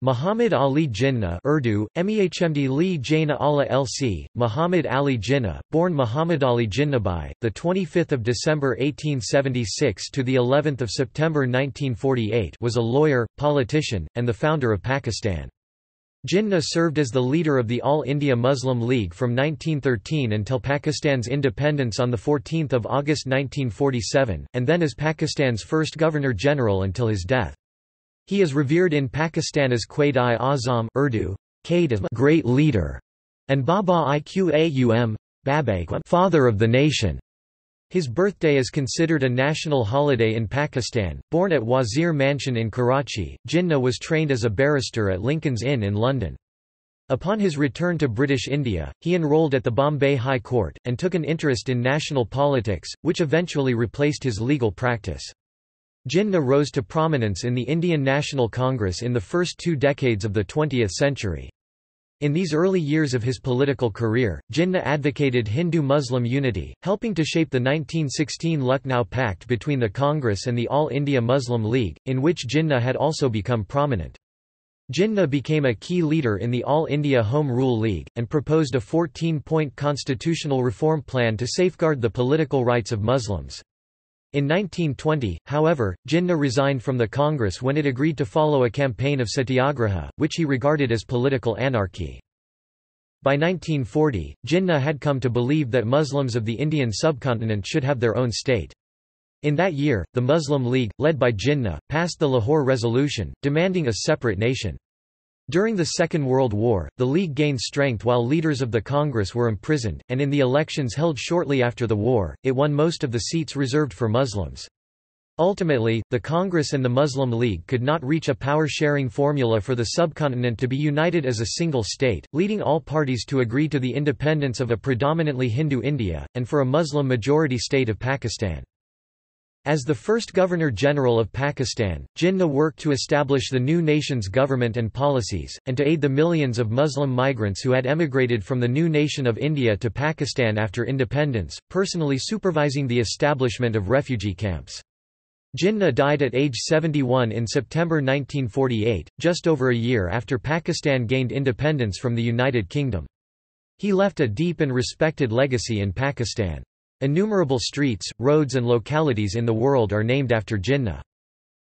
Muhammad Ali Jinnah Urdu, Mehmd Li Jaina Allah Lc, Muhammad Ali Jinnah, born Muhammad Ali Jinnahbai, the 25th of December 1876 to the 11th of September 1948, was a lawyer, politician, and the founder of Pakistan. Jinnah served as the leader of the All India Muslim League from 1913 until Pakistan's independence on 14 August 1947, and then as Pakistan's first Governor-General until his death. He is revered in Pakistan as Quaid-i Azam Urdu, great leader, and Baba Iqaum, father of the nation. His birthday is considered a national holiday in Pakistan. Born at Wazir Mansion in Karachi, Jinnah was trained as a barrister at Lincoln's Inn in London. Upon his return to British India, he enrolled at the Bombay High Court, and took an interest in national politics, which eventually replaced his legal practice. Jinnah rose to prominence in the Indian National Congress in the first two decades of the 20th century. In these early years of his political career, Jinnah advocated Hindu-Muslim unity, helping to shape the 1916 Lucknow Pact between the Congress and the All India Muslim League, in which Jinnah had also become prominent. Jinnah became a key leader in the All India Home Rule League, and proposed a 14-point constitutional reform plan to safeguard the political rights of Muslims. In 1920, however, Jinnah resigned from the Congress when it agreed to follow a campaign of satyagraha, which he regarded as political anarchy. By 1940, Jinnah had come to believe that Muslims of the Indian subcontinent should have their own state. In that year, the Muslim League, led by Jinnah, passed the Lahore Resolution, demanding a separate nation. During the Second World War, the League gained strength while leaders of the Congress were imprisoned, and in the elections held shortly after the war, it won most of the seats reserved for Muslims. Ultimately, the Congress and the Muslim League could not reach a power-sharing formula for the subcontinent to be united as a single state, leading all parties to agree to the independence of a predominantly Hindu India, and for a Muslim-majority state of Pakistan. As the first Governor-General of Pakistan, Jinnah worked to establish the new nation's government and policies, and to aid the millions of Muslim migrants who had emigrated from the new nation of India to Pakistan after independence, personally supervising the establishment of refugee camps. Jinnah died at age 71 in September 1948, just over a year after Pakistan gained independence from the United Kingdom. He left a deep and respected legacy in Pakistan. Innumerable streets, roads and localities in the world are named after Jinnah.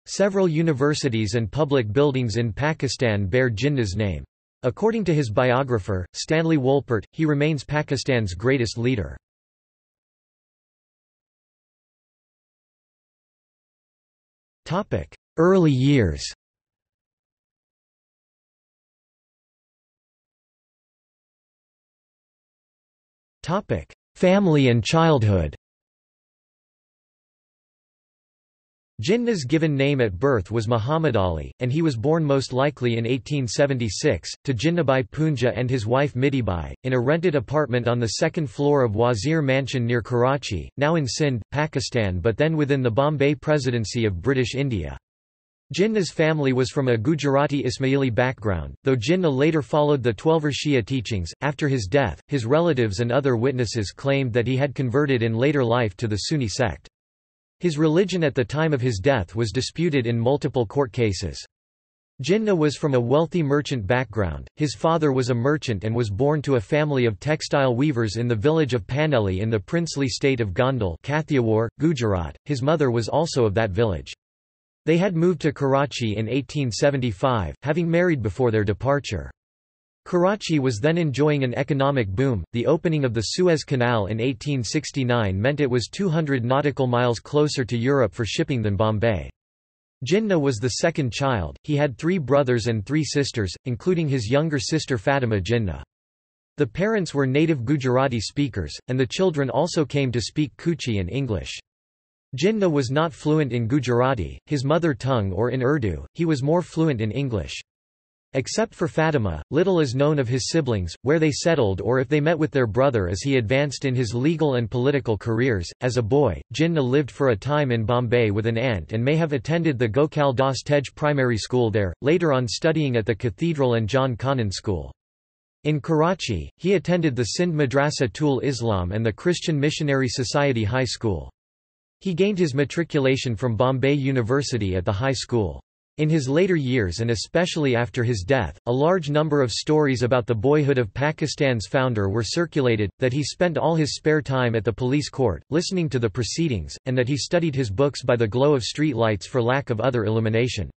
Several universities and public buildings in Pakistan bear Jinnah's name. According to his biographer, Stanley Wolpert, he remains Pakistan's greatest leader. Early years Topic: Family and childhood Jinnah's given name at birth was Muhammad Ali, and he was born most likely in 1876, to Jinnahbai Punja and his wife Mithibai, in a rented apartment on the second floor of Wazir Mansion near Karachi, now in Sindh, Pakistan but then within the Bombay Presidency of British India. Jinnah's family was from a Gujarati Ismaili background, though Jinnah later followed the Twelver Shia teachings. After his death, his relatives and other witnesses claimed that he had converted in later life to the Sunni sect. His religion at the time of his death was disputed in multiple court cases. Jinnah was from a wealthy merchant background, his father was a merchant and was born to a family of textile weavers in the village of Paneli in the princely state of Gondal Kathiawar, Gujarat, his mother was also of that village. They had moved to Karachi in 1875, having married before their departure. Karachi was then enjoying an economic boom. The opening of the Suez Canal in 1869 meant it was 200 nautical miles closer to Europe for shipping than Bombay. Jinnah was the second child, he had three brothers and three sisters, including his younger sister Fatima Jinnah. The parents were native Gujarati speakers, and the children also came to speak Kutchi and English. Jinnah was not fluent in Gujarati, his mother tongue or in Urdu, he was more fluent in English. Except for Fatima, little is known of his siblings, where they settled or if they met with their brother as he advanced in his legal and political careers. As a boy, Jinnah lived for a time in Bombay with an aunt and may have attended the Gokal Das Tej primary school there, later on studying at the Cathedral and John Connon School. In Karachi, he attended the Sindh Madrasa Tul Islam and the Christian Missionary Society High School. He gained his matriculation from Bombay University at the high school. In his later years and especially after his death, a large number of stories about the boyhood of Pakistan's founder were circulated, that he spent all his spare time at the police court, listening to the proceedings, and that he studied his books by the glow of street lights for lack of other illumination.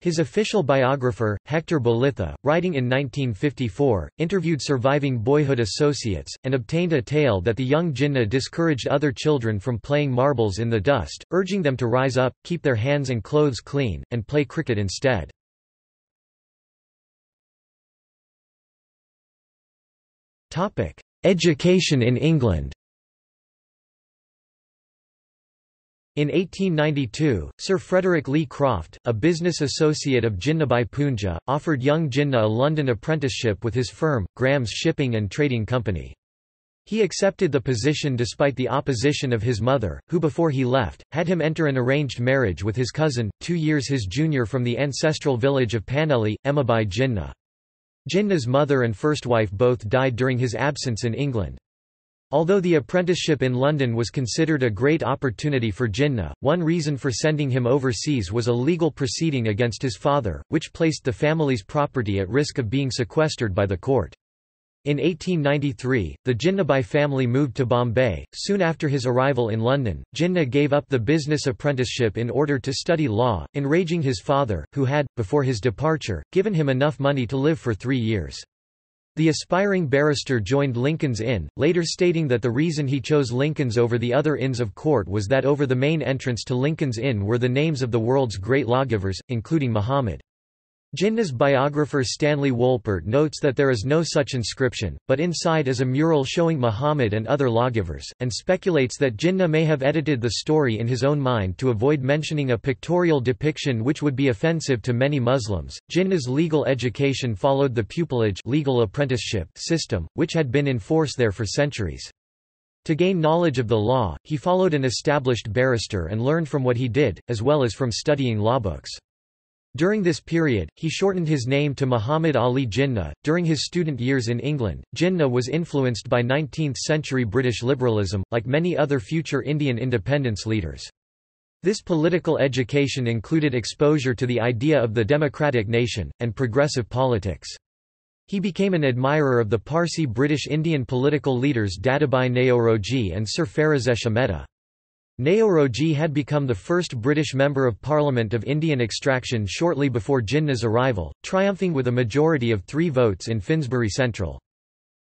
His official biographer, Hector Bolitho, writing in 1954, interviewed surviving boyhood associates, and obtained a tale that the young Jinnah discouraged other children from playing marbles in the dust, urging them to rise up, keep their hands and clothes clean, and play cricket instead. Education in England In 1892, Sir Frederick Leigh Croft, a business associate of Jinnah Punja, offered young Jinnah a London apprenticeship with his firm, Graham's Shipping and Trading Company. He accepted the position despite the opposition of his mother, who before he left, had him enter an arranged marriage with his cousin, two years his junior from the ancestral village of Paneli, Emibai Jinnah. Jinnah's mother and first wife both died during his absence in England. Although the apprenticeship in London was considered a great opportunity for Jinnah, one reason for sending him overseas was a legal proceeding against his father, which placed the family's property at risk of being sequestered by the court. In 1893, the Jinnahbhai family moved to Bombay. Soon after his arrival in London, Jinnah gave up the business apprenticeship in order to study law, enraging his father, who had, before his departure, given him enough money to live for three years. The aspiring barrister joined Lincoln's Inn, later stating that the reason he chose Lincoln's over the other inns of court was that over the main entrance to Lincoln's Inn were the names of the world's great lawgivers, including Muhammad. Jinnah's biographer Stanley Wolpert notes that there is no such inscription, but inside is a mural showing Muhammad and other lawgivers, and speculates that Jinnah may have edited the story in his own mind to avoid mentioning a pictorial depiction which would be offensive to many Muslims. Jinnah's legal education followed the pupillage legal apprenticeship system, which had been in force there for centuries. To gain knowledge of the law, he followed an established barrister and learned from what he did, as well as from studying lawbooks. During this period, he shortened his name to Muhammad Ali Jinnah. During his student years in England, Jinnah was influenced by 19th century British liberalism, like many other future Indian independence leaders. This political education included exposure to the idea of the democratic nation, and progressive politics. He became an admirer of the Parsi British Indian political leaders Dadabhai Naoroji and Sir Pherozeshah Mehta. Naoroji had become the first British Member of Parliament of Indian extraction shortly before Jinnah's arrival, triumphing with a majority of three votes in Finsbury Central.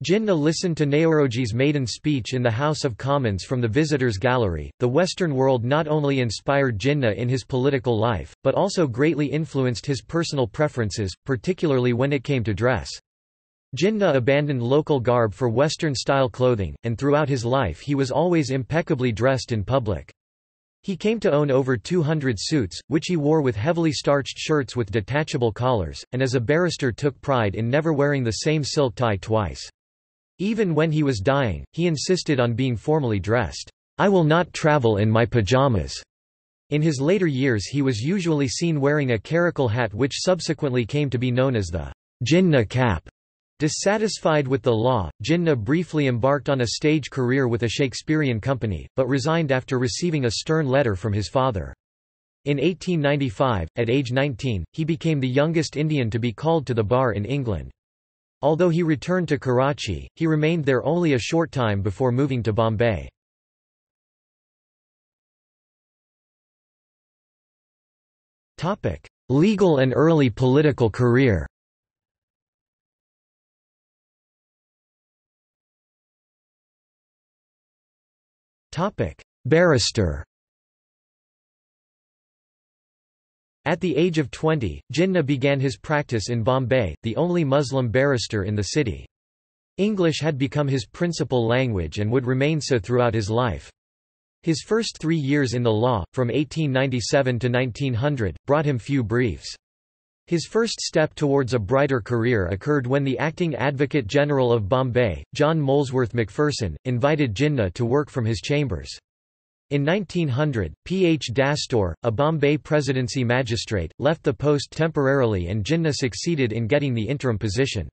Jinnah listened to Naoroji's maiden speech in the House of Commons from the Visitors' Gallery. The Western world not only inspired Jinnah in his political life, but also greatly influenced his personal preferences, particularly when it came to dress. Jinnah abandoned local garb for Western-style clothing, and throughout his life he was always impeccably dressed in public. He came to own over 200 suits, which he wore with heavily starched shirts with detachable collars, and as a barrister took pride in never wearing the same silk tie twice. Even when he was dying, he insisted on being formally dressed. I will not travel in my pajamas. In his later years he was usually seen wearing a karakul hat which subsequently came to be known as the Jinnah cap. Dissatisfied with the law, Jinnah briefly embarked on a stage career with a Shakespearean company, but resigned after receiving a stern letter from his father. In 1895, at age 19, he became the youngest Indian to be called to the bar in England. Although he returned to Karachi, he remained there only a short time before moving to Bombay. Legal and early political career Barrister At the age of 20, Jinnah began his practice in Bombay, the only Muslim barrister in the city. English had become his principal language and would remain so throughout his life. His first three years in the law, from 1897 to 1900, brought him few briefs. His first step towards a brighter career occurred when the acting Advocate General of Bombay, John Molesworth McPherson, invited Jinnah to work from his chambers. In 1900, P. H. Dastoor, a Bombay presidency magistrate, left the post temporarily and Jinnah succeeded in getting the interim position.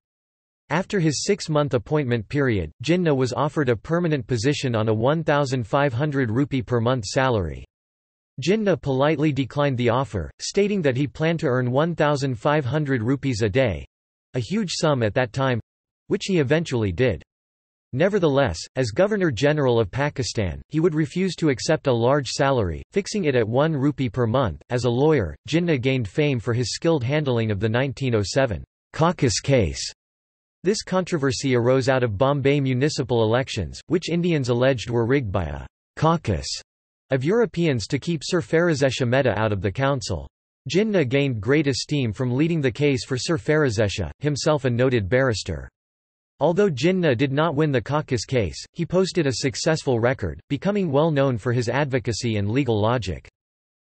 After his six-month appointment period, Jinnah was offered a permanent position on a 1,500 rupee per month salary. Jinnah politely declined the offer, stating that he planned to earn 1,500 rupees a day—a huge sum at that time—which he eventually did. Nevertheless, as Governor-General of Pakistan, he would refuse to accept a large salary, fixing it at 1 rupee per month. As a lawyer, Jinnah gained fame for his skilled handling of the 1907 caucus case. This controversy arose out of Bombay municipal elections, which Indians alleged were rigged by a caucus of Europeans to keep Sir Pherozeshah Mehta out of the council. Jinnah gained great esteem from leading the case for Sir Pherozeshah, himself a noted barrister. Although Jinnah did not win the caucus case, he posted a successful record, becoming well known for his advocacy and legal logic.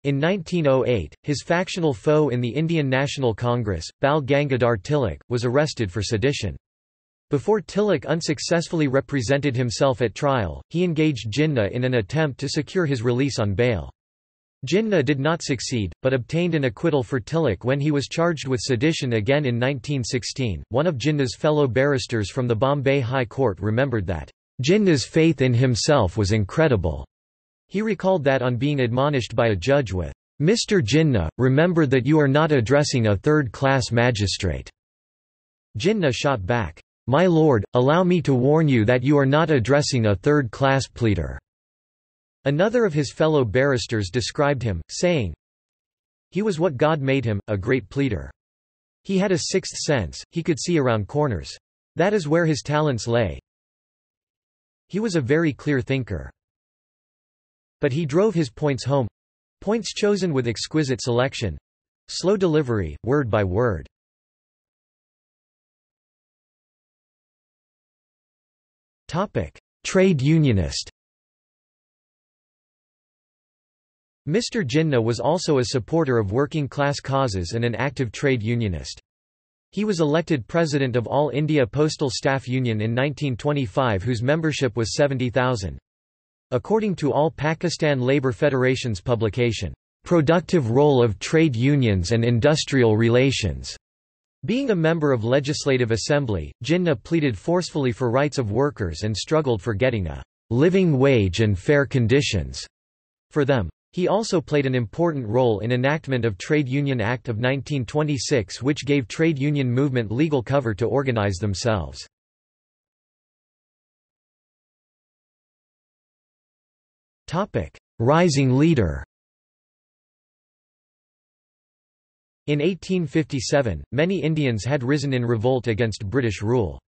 In 1908, his factional foe in the Indian National Congress, Bal Gangadhar Tilak, was arrested for sedition. Before Tilak unsuccessfully represented himself at trial, he engaged Jinnah in an attempt to secure his release on bail. Jinnah did not succeed, but obtained an acquittal for Tilak when he was charged with sedition again in 1916. One of Jinnah's fellow barristers from the Bombay High Court remembered that, Jinnah's faith in himself was incredible. He recalled that on being admonished by a judge with, Mr. Jinnah, remember that you are not addressing a third-class magistrate. Jinnah shot back, My lord, allow me to warn you that you are not addressing a third-class pleader. Another of his fellow barristers described him, saying, He was what God made him, a great pleader. He had a sixth sense, he could see around corners. That is where his talents lay. He was a very clear thinker. But he drove his points home points chosen with exquisite selection slow delivery, word by word. Trade unionist Mr. Jinnah was also a supporter of working-class causes and an active trade unionist. He was elected president of All India Postal Staff Union in 1925 whose membership was 70,000. According to All Pakistan Labour Federation's publication, "'Productive Role of Trade Unions and Industrial Relations' Being a member of Legislative Assembly, Jinnah pleaded forcefully for rights of workers and struggled for getting a "'living wage and fair conditions' for them. He also played an important role in enactment of Trade Union Act of 1926 which gave trade union movement legal cover to organize themselves. Rising leader In 1857, many Indians had risen in revolt against British rule.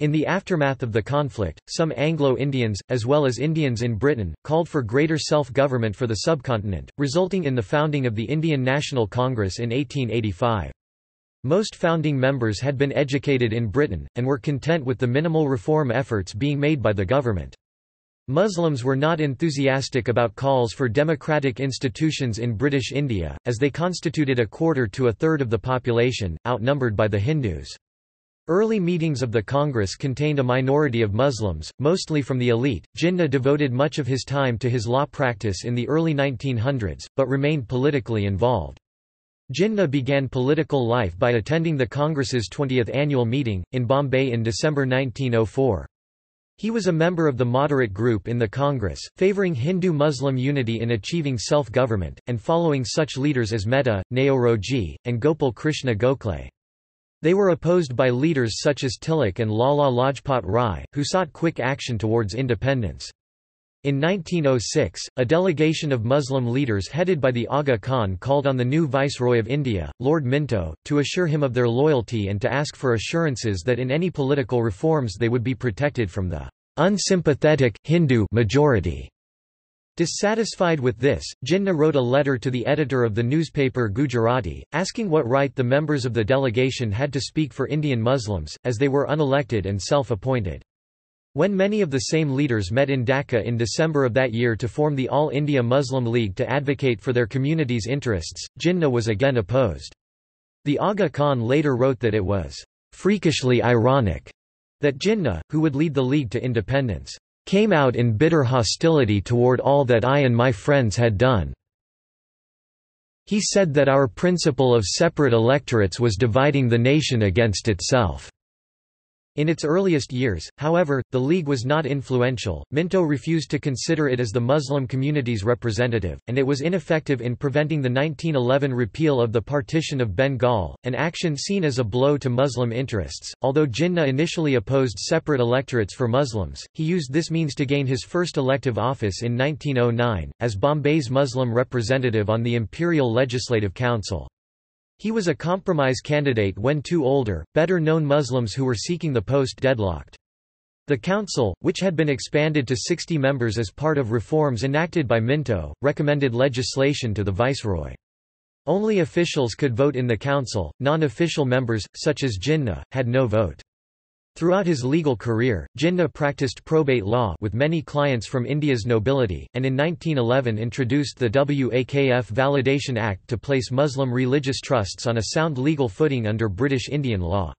In the aftermath of the conflict, some Anglo-Indians, as well as Indians in Britain, called for greater self-government for the subcontinent, resulting in the founding of the Indian National Congress in 1885. Most founding members had been educated in Britain, and were content with the minimal reform efforts being made by the government. Muslims were not enthusiastic about calls for democratic institutions in British India, as they constituted a quarter to a third of the population, outnumbered by the Hindus. Early meetings of the Congress contained a minority of Muslims, mostly from the elite. Jinnah devoted much of his time to his law practice in the early 1900s, but remained politically involved. Jinnah began political life by attending the Congress's 20th annual meeting, in Bombay in December 1904. He was a member of the moderate group in the Congress, favoring Hindu-Muslim unity in achieving self-government, and following such leaders as Mehta, Naoroji, and Gopal Krishna Gokhale. They were opposed by leaders such as Tilak and Lala Lajpat Rai, who sought quick action towards independence. In 1906, a delegation of Muslim leaders headed by the Aga Khan called on the new Viceroy of India, Lord Minto, to assure him of their loyalty and to ask for assurances that in any political reforms they would be protected from the unsympathetic Hindu majority. Dissatisfied with this, Jinnah wrote a letter to the editor of the newspaper Gujarati, asking what right the members of the delegation had to speak for Indian Muslims, as they were unelected and self-appointed. When many of the same leaders met in Dhaka in December of that year to form the All India Muslim League to advocate for their community's interests, Jinnah was again opposed. The Aga Khan later wrote that it was freakishly ironic that Jinnah, who would lead the League to Independence, came out in bitter hostility toward all that I and my friends had done. He said that our principle of separate electorates was dividing the nation against itself. In its earliest years, however, the League was not influential, Minto refused to consider it as the Muslim community's representative, and it was ineffective in preventing the 1911 repeal of the Partition of Bengal, an action seen as a blow to Muslim interests. Although Jinnah initially opposed separate electorates for Muslims, he used this means to gain his first elective office in 1909, as Bombay's Muslim representative on the Imperial Legislative Council. He was a compromise candidate when two older, better-known Muslims who were seeking the post deadlocked. The council, which had been expanded to 60 members as part of reforms enacted by Minto, recommended legislation to the viceroy. Only officials could vote in the council, non-official members, such as Jinnah, had no vote. Throughout his legal career, Jinnah practiced probate law with many clients from India's nobility, and in 1911 introduced the WAKF Validation Act to place Muslim religious trusts on a sound legal footing under British Indian law.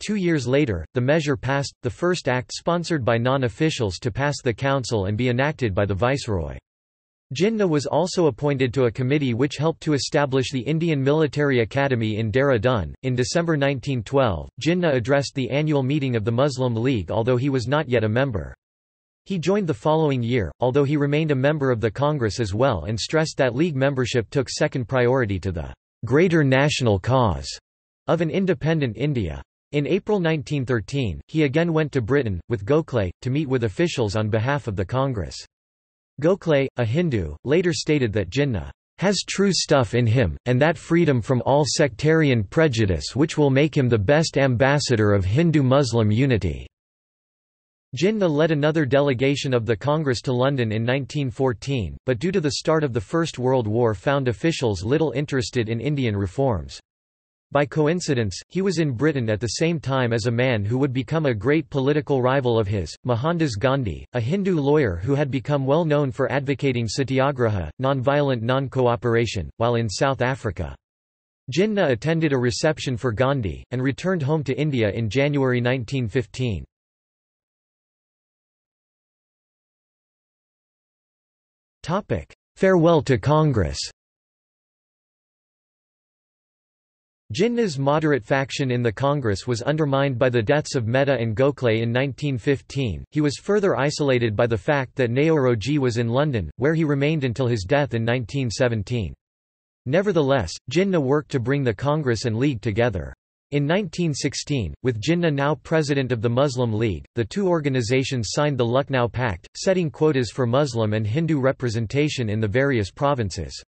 Two years later, the measure passed, the first act sponsored by non-officials to pass the council and be enacted by the viceroy. Jinnah was also appointed to a committee which helped to establish the Indian Military Academy in Dehradun. In December 1912, Jinnah addressed the annual meeting of the Muslim League although he was not yet a member. He joined the following year, although he remained a member of the Congress as well and stressed that League membership took second priority to the greater national cause of an independent India. In April 1913, he again went to Britain, with Gokhale, to meet with officials on behalf of the Congress. Gokhale, a Hindu, later stated that Jinnah has true stuff in him, and that freedom from all sectarian prejudice which will make him the best ambassador of Hindu-Muslim unity." Jinnah led another delegation of the Congress to London in 1914, but due to the start of the First World War found officials little interested in Indian reforms. By coincidence, he was in Britain at the same time as a man who would become a great political rival of his, Mohandas Gandhi, a Hindu lawyer who had become well known for advocating satyagraha, non-violent non-cooperation, while in South Africa. Jinnah attended a reception for Gandhi, and returned home to India in January 1915. Farewell to Congress Jinnah's moderate faction in the Congress was undermined by the deaths of Mehta and Gokhale in 1915. He was further isolated by the fact that Naoroji was in London, where he remained until his death in 1917. Nevertheless, Jinnah worked to bring the Congress and League together. In 1916, with Jinnah now president of the Muslim League, the two organizations signed the Lucknow Pact, setting quotas for Muslim and Hindu representation in the various provinces.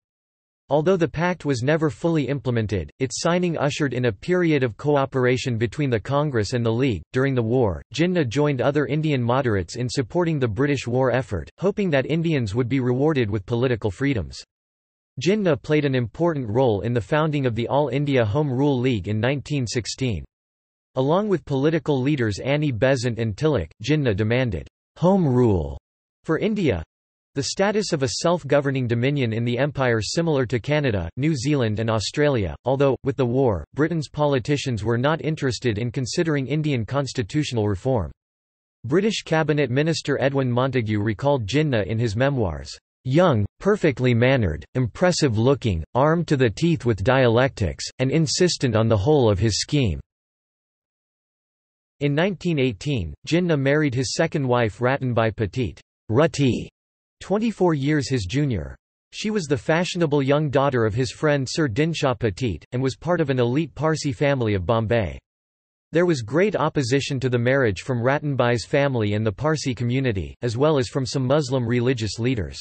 Although the pact was never fully implemented, its signing ushered in a period of cooperation between the Congress and the League. During the war, Jinnah joined other Indian moderates in supporting the British war effort, hoping that Indians would be rewarded with political freedoms. Jinnah played an important role in the founding of the All India Home Rule League in 1916. Along with political leaders Annie Besant and Tilak, Jinnah demanded home rule for India, the status of a self-governing dominion in the empire similar to Canada, New Zealand and Australia, although, with the war, Britain's politicians were not interested in considering Indian constitutional reform. British cabinet minister Edwin Montagu recalled Jinnah in his memoirs, "...young, perfectly mannered, impressive-looking, armed to the teeth with dialectics, and insistent on the whole of his scheme." In 1918, Jinnah married his second wife Ratanbai Petit. Ruti 24 years his junior. She was the fashionable young daughter of his friend Sir Dinshaw Petit, and was part of an elite Parsi family of Bombay. There was great opposition to the marriage from Ratanbai's family and the Parsi community, as well as from some Muslim religious leaders.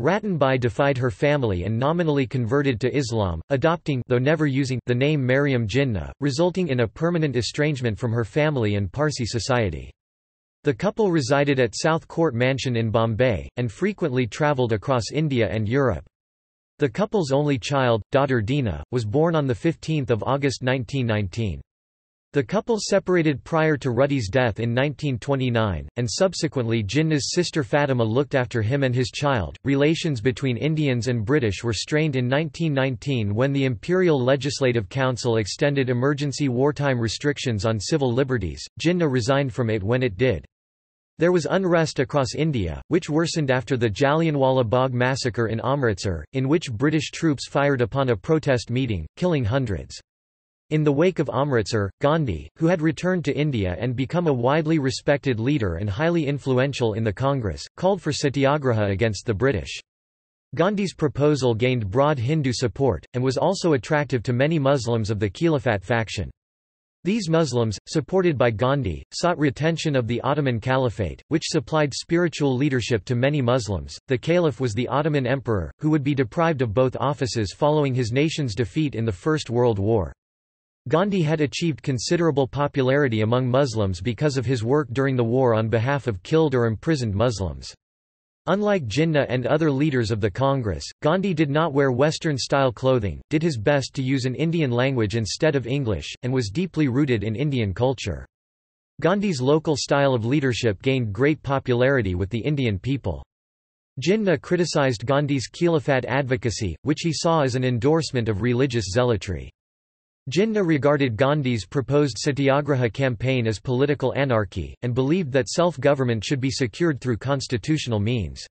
Ratanbai defied her family and nominally converted to Islam, adopting though never using the name Maryam Jinnah, resulting in a permanent estrangement from her family and Parsi society. The couple resided at South Court Mansion in Bombay, and frequently travelled across India and Europe. The couple's only child, daughter Dina, was born on 15 August 1919. The couple separated prior to Rutti's death in 1929, and subsequently Jinnah's sister Fatima looked after him and his child. Relations between Indians and British were strained in 1919 when the Imperial Legislative Council extended emergency wartime restrictions on civil liberties. Jinnah resigned from it when it did. There was unrest across India, which worsened after the Jallianwala Bagh massacre in Amritsar, in which British troops fired upon a protest meeting, killing hundreds. In the wake of Amritsar, Gandhi, who had returned to India and become a widely respected leader and highly influential in the Congress, called for satyagraha against the British. Gandhi's proposal gained broad Hindu support, and was also attractive to many Muslims of the Khilafat faction. These Muslims, supported by Gandhi, sought retention of the Ottoman Caliphate, which supplied spiritual leadership to many Muslims. The caliph was the Ottoman emperor, who would be deprived of both offices following his nation's defeat in the First World War. Gandhi had achieved considerable popularity among Muslims because of his work during the war on behalf of killed or imprisoned Muslims. Unlike Jinnah and other leaders of the Congress, Gandhi did not wear Western-style clothing, did his best to use an Indian language instead of English, and was deeply rooted in Indian culture. Gandhi's local style of leadership gained great popularity with the Indian people. Jinnah criticized Gandhi's Khilafat advocacy, which he saw as an endorsement of religious zealotry. Jinnah regarded Gandhi's proposed satyagraha campaign as political anarchy, and believed that self-government should be secured through constitutional means.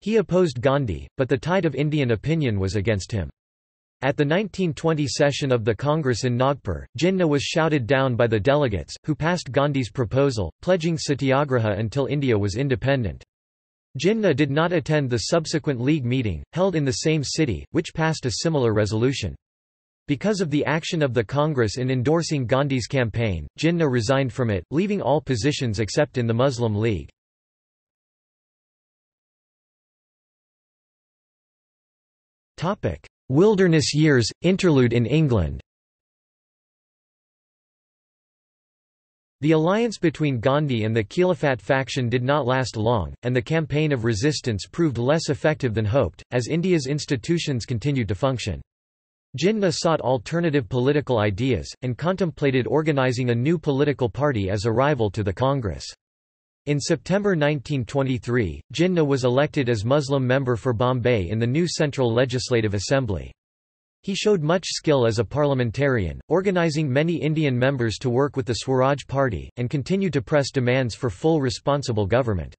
He opposed Gandhi, but the tide of Indian opinion was against him. At the 1920 session of the Congress in Nagpur, Jinnah was shouted down by the delegates, who passed Gandhi's proposal, pledging satyagraha until India was independent. Jinnah did not attend the subsequent League meeting, held in the same city, which passed a similar resolution. Because of the action of the Congress in endorsing Gandhi's campaign, Jinnah resigned from it, leaving all positions except in the Muslim League. Wilderness years, interlude in England The alliance between Gandhi and the Khilafat faction did not last long, and the campaign of resistance proved less effective than hoped, as India's institutions continued to function. Jinnah sought alternative political ideas, and contemplated organizing a new political party as a rival to the Congress. In September 1923, Jinnah was elected as Muslim member for Bombay in the new Central Legislative Assembly. He showed much skill as a parliamentarian, organizing many Indian members to work with the Swaraj Party, and continued to press demands for full responsible government.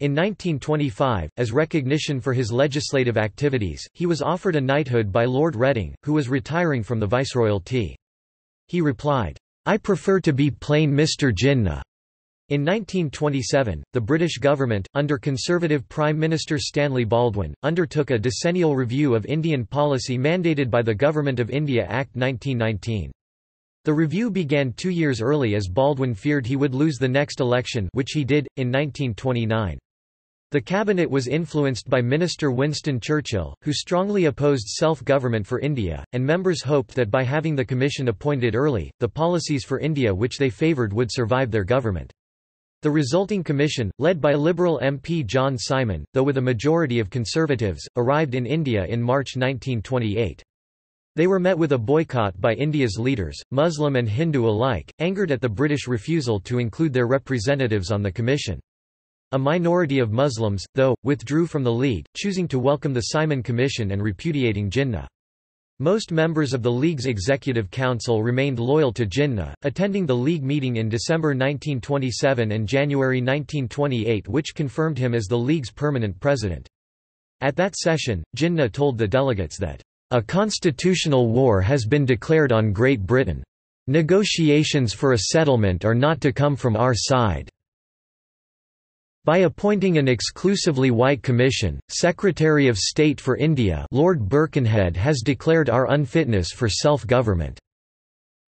In 1925, as recognition for his legislative activities, he was offered a knighthood by Lord Reading, who was retiring from the viceroyalty. He replied, I prefer to be plain Mr. Jinnah. In 1927, the British government, under Conservative Prime Minister Stanley Baldwin, undertook a decennial review of Indian policy mandated by the Government of India Act 1919. The review began two years early as Baldwin feared he would lose the next election which he did, in 1929. The cabinet was influenced by Minister Winston Churchill, who strongly opposed self-government for India, and members hoped that by having the commission appointed early, the policies for India which they favoured would survive their government. The resulting commission, led by Liberal MP John Simon, though with a majority of Conservatives, arrived in India in March 1928. They were met with a boycott by India's leaders, Muslim and Hindu alike, angered at the British refusal to include their representatives on the commission. A minority of Muslims, though, withdrew from the League, choosing to welcome the Simon Commission and repudiating Jinnah. Most members of the League's Executive Council remained loyal to Jinnah, attending the League meeting in December 1927 and January 1928 which confirmed him as the League's permanent president. At that session, Jinnah told the delegates that, "...a constitutional war has been declared on Great Britain. Negotiations for a settlement are not to come from our side." By appointing an exclusively white commission, Secretary of State for India Lord Birkenhead has declared our unfitness for self-government.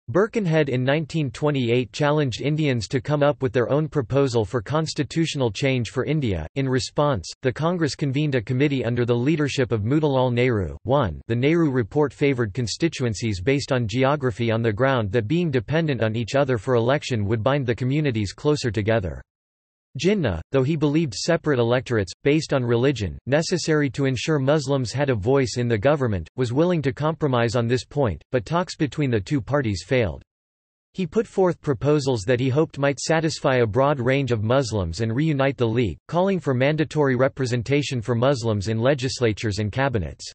Birkenhead in 1928 challenged Indians to come up with their own proposal for constitutional change for India. In response, the Congress convened a committee under the leadership of Motilal Nehru. 1. The Nehru Report favoured constituencies based on geography on the ground that being dependent on each other for election would bind the communities closer together. Jinnah, though he believed separate electorates, based on religion, necessary to ensure Muslims had a voice in the government, was willing to compromise on this point, but talks between the two parties failed. He put forth proposals that he hoped might satisfy a broad range of Muslims and reunite the League, calling for mandatory representation for Muslims in legislatures and cabinets.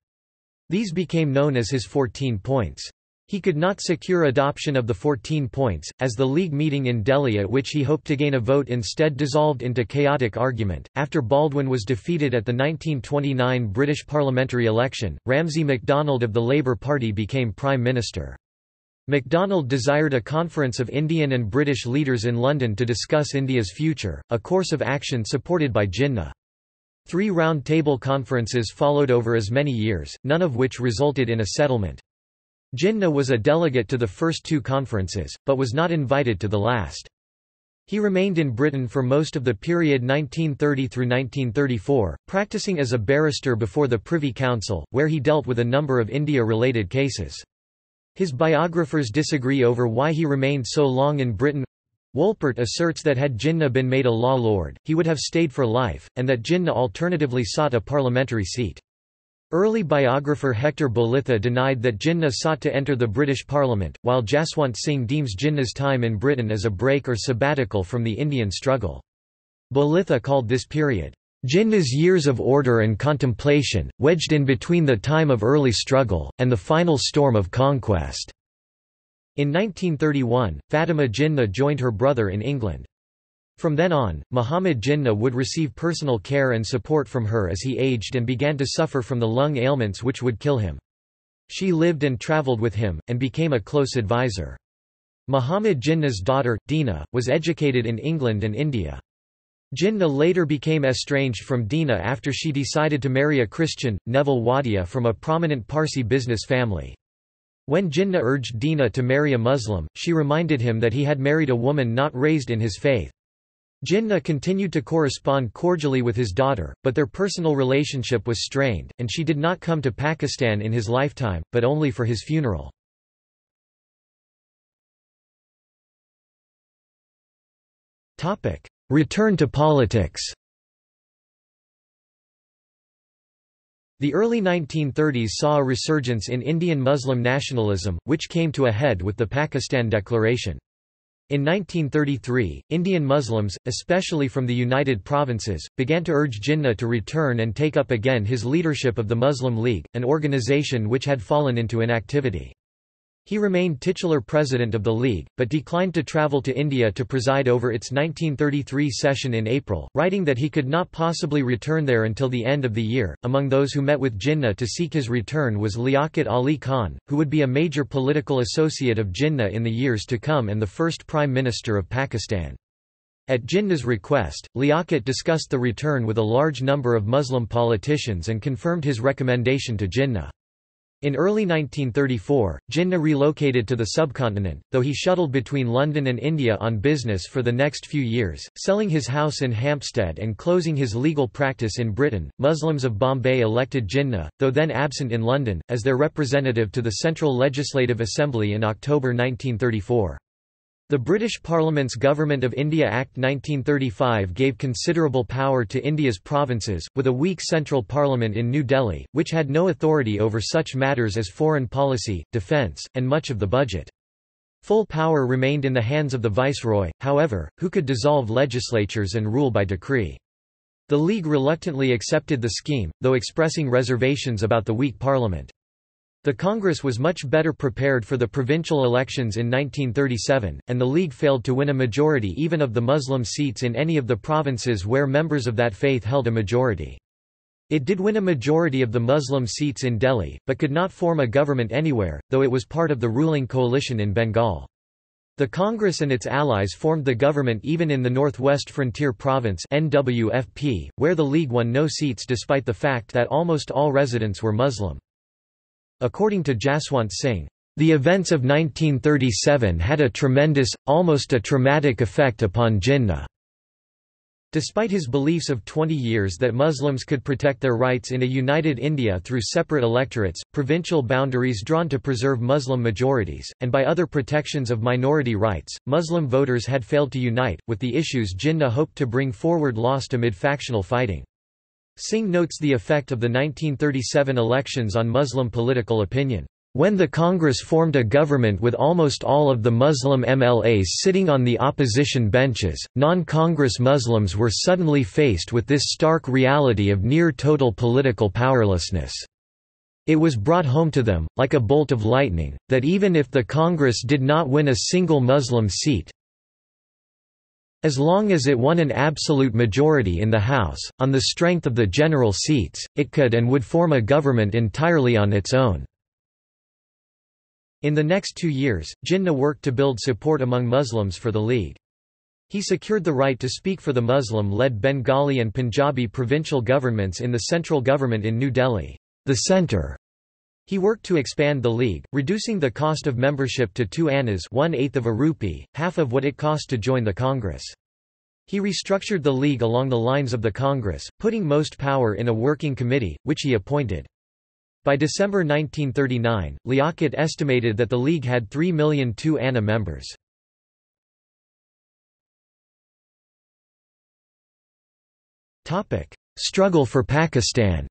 These became known as his 14 points. He could not secure adoption of the 14 points, as the League meeting in Delhi at which he hoped to gain a vote instead dissolved into chaotic argument. After Baldwin was defeated at the 1929 British parliamentary election, Ramsay MacDonald of the Labour Party became Prime Minister. MacDonald desired a conference of Indian and British leaders in London to discuss India's future, a course of action supported by Jinnah. Three round-table conferences followed over as many years, none of which resulted in a settlement. Jinnah was a delegate to the first two conferences, but was not invited to the last. He remained in Britain for most of the period 1930 through 1934, practicing as a barrister before the Privy Council, where he dealt with a number of India-related cases. His biographers disagree over why he remained so long in Britain. Wolpert asserts that had Jinnah been made a law lord, he would have stayed for life, and that Jinnah alternatively sought a parliamentary seat. Early biographer Hector Bolitho denied that Jinnah sought to enter the British Parliament, while Jaswant Singh deems Jinnah's time in Britain as a break or sabbatical from the Indian struggle. Bolitho called this period, Jinnah's years of order and contemplation, wedged in between the time of early struggle, and the final storm of conquest. In 1931, Fatima Jinnah joined her brother in England. From then on, Muhammad Jinnah would receive personal care and support from her as he aged and began to suffer from the lung ailments which would kill him. She lived and travelled with him, and became a close advisor. Muhammad Jinnah's daughter, Dina, was educated in England and India. Jinnah later became estranged from Dina after she decided to marry a Christian, Neville Wadia from a prominent Parsi business family. When Jinnah urged Dina to marry a Muslim, she reminded him that he had married a woman not raised in his faith. Jinnah continued to correspond cordially with his daughter, but their personal relationship was strained, and she did not come to Pakistan in his lifetime, but only for his funeral. Return to politics The early 1930s saw a resurgence in Indian Muslim nationalism, which came to a head with the Pakistan Declaration. In 1933, Indian Muslims, especially from the United Provinces, began to urge Jinnah to return and take up again his leadership of the Muslim League, an organization which had fallen into inactivity. He remained titular president of the League, but declined to travel to India to preside over its 1933 session in April, writing that he could not possibly return there until the end of the year. Among those who met with Jinnah to seek his return was Liaquat Ali Khan, who would be a major political associate of Jinnah in the years to come and the first Prime Minister of Pakistan. At Jinnah's request, Liaquat discussed the return with a large number of Muslim politicians and confirmed his recommendation to Jinnah. In early 1934, Jinnah relocated to the subcontinent, though he shuttled between London and India on business for the next few years, selling his house in Hampstead and closing his legal practice in Britain. Muslims of Bombay elected Jinnah, though then absent in London, as their representative to the Central Legislative Assembly in October 1934. The British Parliament's Government of India Act 1935 gave considerable power to India's provinces, with a weak central parliament in New Delhi, which had no authority over such matters as foreign policy, defence, and much of the budget. Full power remained in the hands of the viceroy, however, who could dissolve legislatures and rule by decree. The League reluctantly accepted the scheme, though expressing reservations about the weak parliament. The Congress was much better prepared for the provincial elections in 1937, and the League failed to win a majority even of the Muslim seats in any of the provinces where members of that faith held a majority. It did win a majority of the Muslim seats in Delhi, but could not form a government anywhere, though it was part of the ruling coalition in Bengal. The Congress and its allies formed the government even in the Northwest Frontier Province NWFP, where the League won no seats despite the fact that almost all residents were Muslim. According to Jaswant Singh, the events of 1937 had a tremendous, almost a traumatic effect upon Jinnah. Despite his beliefs of 20 years that Muslims could protect their rights in a united India through separate electorates, provincial boundaries drawn to preserve Muslim majorities, and by other protections of minority rights, Muslim voters had failed to unite, with the issues Jinnah hoped to bring forward lost amid factional fighting. Singh notes the effect of the 1937 elections on Muslim political opinion. When the Congress formed a government with almost all of the Muslim MLAs sitting on the opposition benches, non-Congress Muslims were suddenly faced with this stark reality of near-total political powerlessness. It was brought home to them, like a bolt of lightning, that even if the Congress did not win a single Muslim seat, as long as it won an absolute majority in the House, on the strength of the general seats, it could and would form a government entirely on its own. In the next two years, Jinnah worked to build support among Muslims for the League. He secured the right to speak for the Muslim-led Bengali and Punjabi provincial governments in the central government in New Delhi, the center. He worked to expand the League, reducing the cost of membership to two annas one-eighth of a rupee, half of what it cost to join the Congress. He restructured the League along the lines of the Congress, putting most power in a working committee, which he appointed. By December 1939, Liaquat estimated that the League had 3 million two anna members. Struggle for Pakistan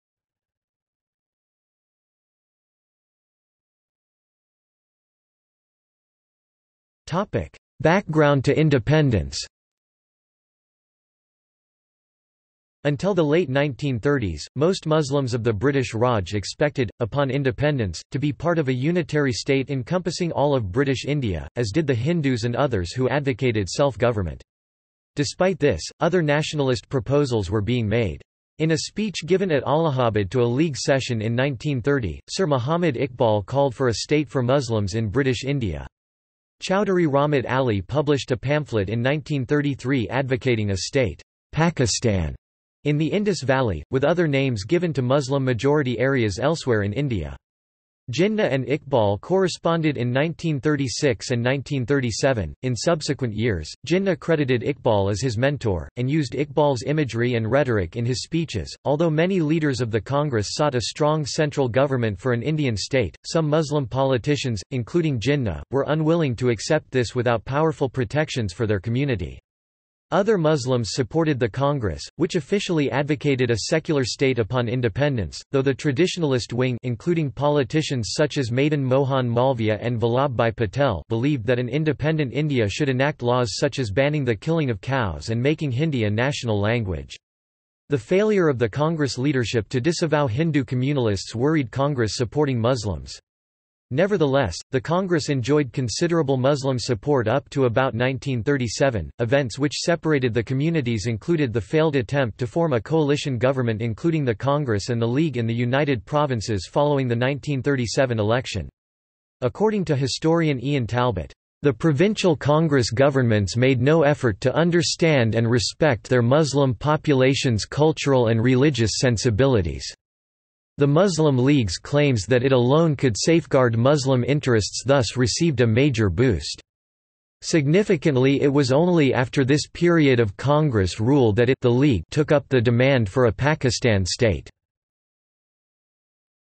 Topic: Background to independence. Until the late 1930s, most Muslims of the British Raj expected, upon independence, to be part of a unitary state encompassing all of British India, as did the Hindus and others who advocated self-government. Despite this, other nationalist proposals were being made. In a speech given at Allahabad to a League session in 1930, Sir Muhammad Iqbal called for a state for Muslims in British India. Chowdhury Rahmat Ali published a pamphlet in 1933 advocating a state, Pakistan, in the Indus Valley, with other names given to Muslim-majority areas elsewhere in India. Jinnah and Iqbal corresponded in 1936 and 1937. In subsequent years, Jinnah credited Iqbal as his mentor, and used Iqbal's imagery and rhetoric in his speeches. Although many leaders of the Congress sought a strong central government for an Indian state, some Muslim politicians, including Jinnah, were unwilling to accept this without powerful protections for their community. Other Muslims supported the Congress, which officially advocated a secular state upon independence, though the traditionalist wing including politicians such as Madan Mohan Malviya and Vallabhbhai Patel believed that an independent India should enact laws such as banning the killing of cows and making Hindi a national language. The failure of the Congress leadership to disavow Hindu communalists worried Congress supporting Muslims. Nevertheless, the Congress enjoyed considerable Muslim support up to about 1937. Events which separated the communities included the failed attempt to form a coalition government including the Congress and the League in the United Provinces following the 1937 election. According to historian Ian Talbot, the provincial Congress governments made no effort to understand and respect their Muslim population's cultural and religious sensibilities. The Muslim League's claims that it alone could safeguard Muslim interests thus received a major boost. Significantly it was only after this period of Congress rule that it the League took up the demand for a Pakistan state.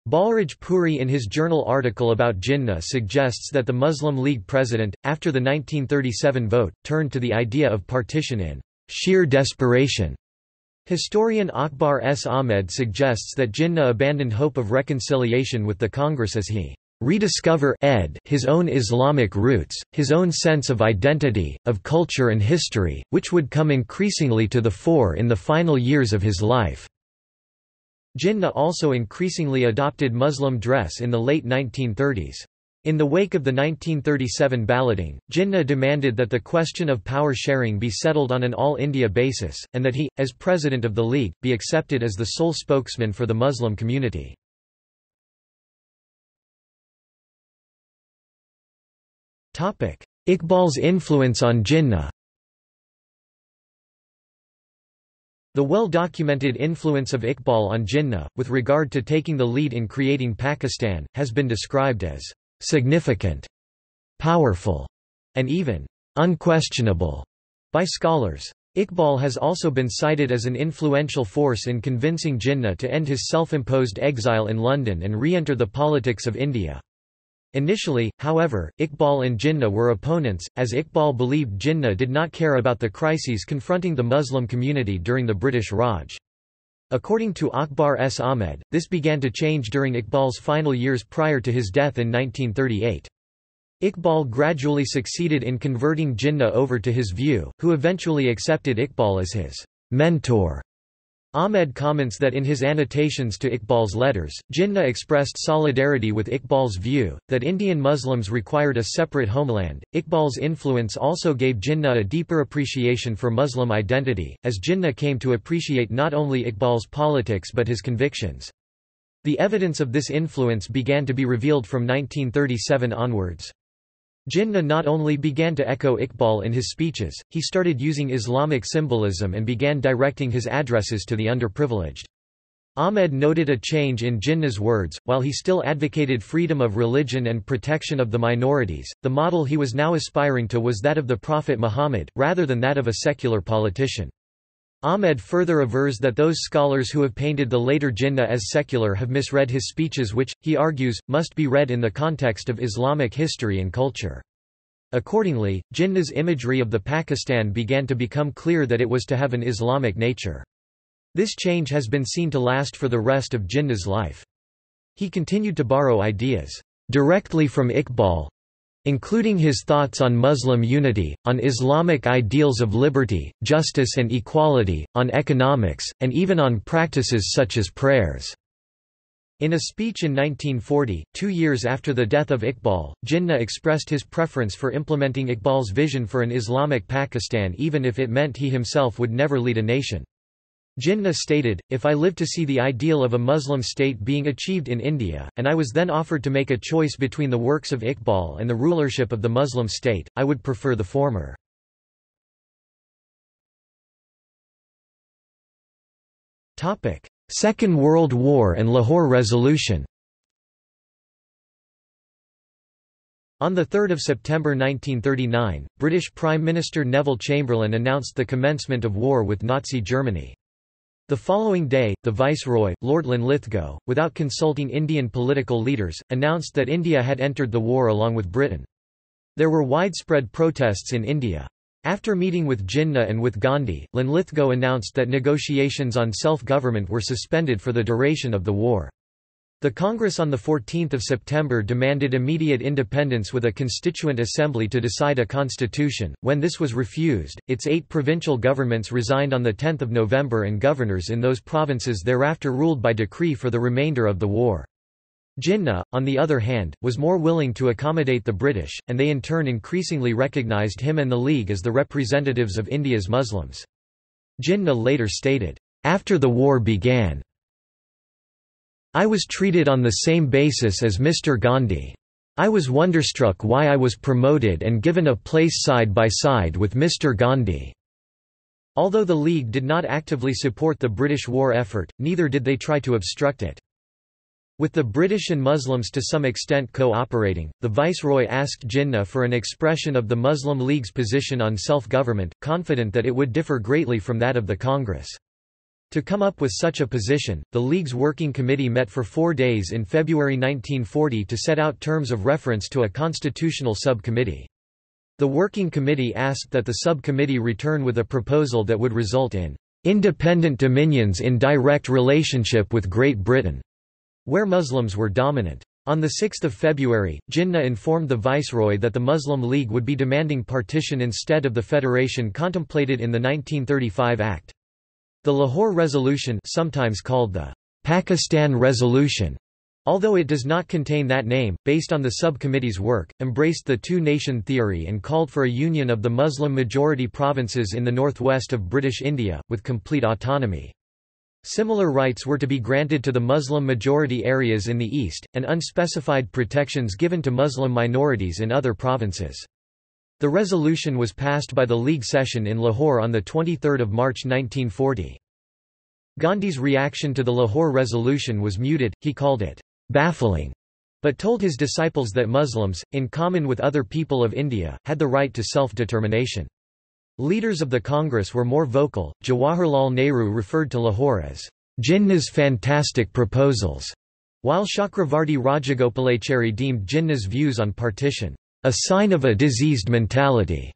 Balraj Puri in his journal article about Jinnah suggests that the Muslim League president, after the 1937 vote, turned to the idea of partition in sheer desperation. Historian Akbar S. Ahmed suggests that Jinnah abandoned hope of reconciliation with the Congress as he rediscover ed his own Islamic roots, his own sense of identity, of culture and history, which would come increasingly to the fore in the final years of his life. Jinnah also increasingly adopted Muslim dress in the late 1930s. In the wake of the 1937 balloting, Jinnah demanded that the question of power sharing be settled on an all-India basis, and that he, as president of the League, be accepted as the sole spokesman for the Muslim community. Iqbal's influence on Jinnah The well-documented influence of Iqbal on Jinnah, with regard to taking the lead in creating Pakistan, has been described as significant, powerful, and even unquestionable by scholars. Iqbal has also been cited as an influential force in convincing Jinnah to end his self-imposed exile in London and re-enter the politics of India. Initially, however, Iqbal and Jinnah were opponents, as Iqbal believed Jinnah did not care about the crises confronting the Muslim community during the British Raj. According to Akbar S. Ahmed, this began to change during Iqbal's final years prior to his death in 1938. Iqbal gradually succeeded in converting Jinnah over to his view, who eventually accepted Iqbal as his mentor. Ahmed comments that in his annotations to Iqbal's letters, Jinnah expressed solidarity with Iqbal's view, that Indian Muslims required a separate homeland. Iqbal's influence also gave Jinnah a deeper appreciation for Muslim identity, as Jinnah came to appreciate not only Iqbal's politics but his convictions. The evidence of this influence began to be revealed from 1937 onwards. Jinnah not only began to echo Iqbal in his speeches, he started using Islamic symbolism and began directing his addresses to the underprivileged. Ahmed noted a change in Jinnah's words, while he still advocated freedom of religion and protection of the minorities, the model he was now aspiring to was that of the Prophet Muhammad, rather than that of a secular politician. Ahmed further avers that those scholars who have painted the later Jinnah as secular have misread his speeches which, he argues, must be read in the context of Islamic history and culture. Accordingly, Jinnah's imagery of the Pakistan began to become clear that it was to have an Islamic nature. This change has been seen to last for the rest of Jinnah's life. He continued to borrow ideas directly from Iqbal, including his thoughts on Muslim unity, on Islamic ideals of liberty, justice and equality, on economics, and even on practices such as prayers. In a speech in 1940, two years after the death of Iqbal, Jinnah expressed his preference for implementing Iqbal's vision for an Islamic Pakistan even if it meant he himself would never lead a nation. Jinnah stated, if I live to see the ideal of a Muslim state being achieved in India, and I was then offered to make a choice between the works of Iqbal and the rulership of the Muslim state, I would prefer the former. Second World War and Lahore Resolution On 3 September 1939, British Prime Minister Neville Chamberlain announced the commencement of war with Nazi Germany. The following day, the Viceroy, Lord Linlithgow, without consulting Indian political leaders, announced that India had entered the war along with Britain. There were widespread protests in India. After meeting with Jinnah and with Gandhi, Linlithgow announced that negotiations on self-government were suspended for the duration of the war. The Congress on 14 September demanded immediate independence with a constituent assembly to decide a constitution. When this was refused, its eight provincial governments resigned on 10 November and governors in those provinces thereafter ruled by decree for the remainder of the war. Jinnah, on the other hand, was more willing to accommodate the British, and they in turn increasingly recognised him and the League as the representatives of India's Muslims. Jinnah later stated, "...after the war began, I was treated on the same basis as Mr. Gandhi. I was wonderstruck why I was promoted and given a place side by side with Mr. Gandhi. Although the League did not actively support the British war effort, neither did they try to obstruct it. With the British and Muslims to some extent co-operating, the Viceroy asked Jinnah for an expression of the Muslim League's position on self-government, confident that it would differ greatly from that of the Congress. To come up with such a position, the League's Working Committee met for four days in February 1940 to set out terms of reference to a constitutional subcommittee. The Working Committee asked that the subcommittee return with a proposal that would result in independent dominions in direct relationship with Great Britain, where Muslims were dominant. On 6 February, Jinnah informed the Viceroy that the Muslim League would be demanding partition instead of the federation contemplated in the 1935 Act. The Lahore Resolution sometimes called the Pakistan Resolution although it does not contain that name, based on the subcommittee's work, embraced the two-nation theory and called for a union of the Muslim-majority provinces in the northwest of British India, with complete autonomy. Similar rights were to be granted to the Muslim-majority areas in the east, and unspecified protections given to Muslim minorities in other provinces. The resolution was passed by the League session in Lahore on 23 March 1940. Gandhi's reaction to the Lahore resolution was muted, he called it baffling, but told his disciples that Muslims, in common with other people of India, had the right to self-determination. Leaders of the Congress were more vocal. Jawaharlal Nehru referred to Lahore as Jinnah's fantastic proposals, while Chakravarti Rajagopalachari deemed Jinnah's views on partition a sign of a diseased mentality.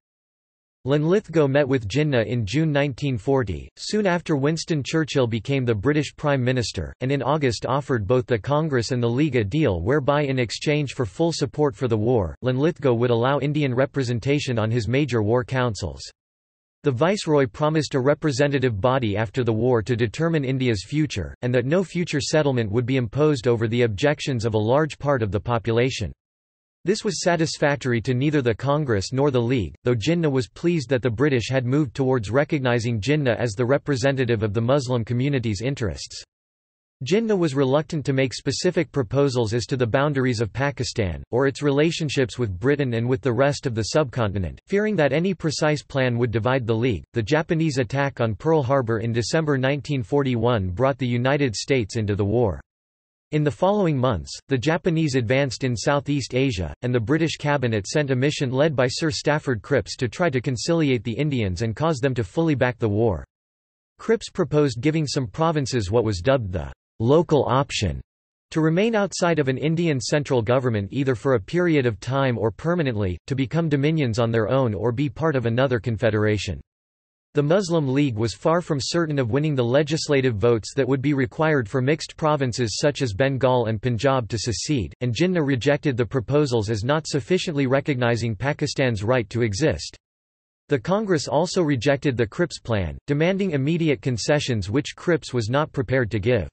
Linlithgow met with Jinnah in June 1940, soon after Winston Churchill became the British Prime Minister, and in August offered both the Congress and the League a deal whereby in exchange for full support for the war, Linlithgow would allow Indian representation on his major war councils. The Viceroy promised a representative body after the war to determine India's future, and that no future settlement would be imposed over the objections of a large part of the population. This was satisfactory to neither the Congress nor the League, though Jinnah was pleased that the British had moved towards recognizing Jinnah as the representative of the Muslim community's interests. Jinnah was reluctant to make specific proposals as to the boundaries of Pakistan, or its relationships with Britain and with the rest of the subcontinent, fearing that any precise plan would divide the League. The Japanese attack on Pearl Harbor in December 1941 brought the United States into the war. In the following months, the Japanese advanced in Southeast Asia, and the British cabinet sent a mission led by Sir Stafford Cripps to try to conciliate the Indians and cause them to fully back the war. Cripps proposed giving some provinces what was dubbed the local option to remain outside of an Indian central government either for a period of time or permanently, to become dominions on their own or be part of another confederation. The Muslim League was far from certain of winning the legislative votes that would be required for mixed provinces such as Bengal and Punjab to secede, and Jinnah rejected the proposals as not sufficiently recognizing Pakistan's right to exist. The Congress also rejected the Cripps Plan, demanding immediate concessions which Cripps was not prepared to give.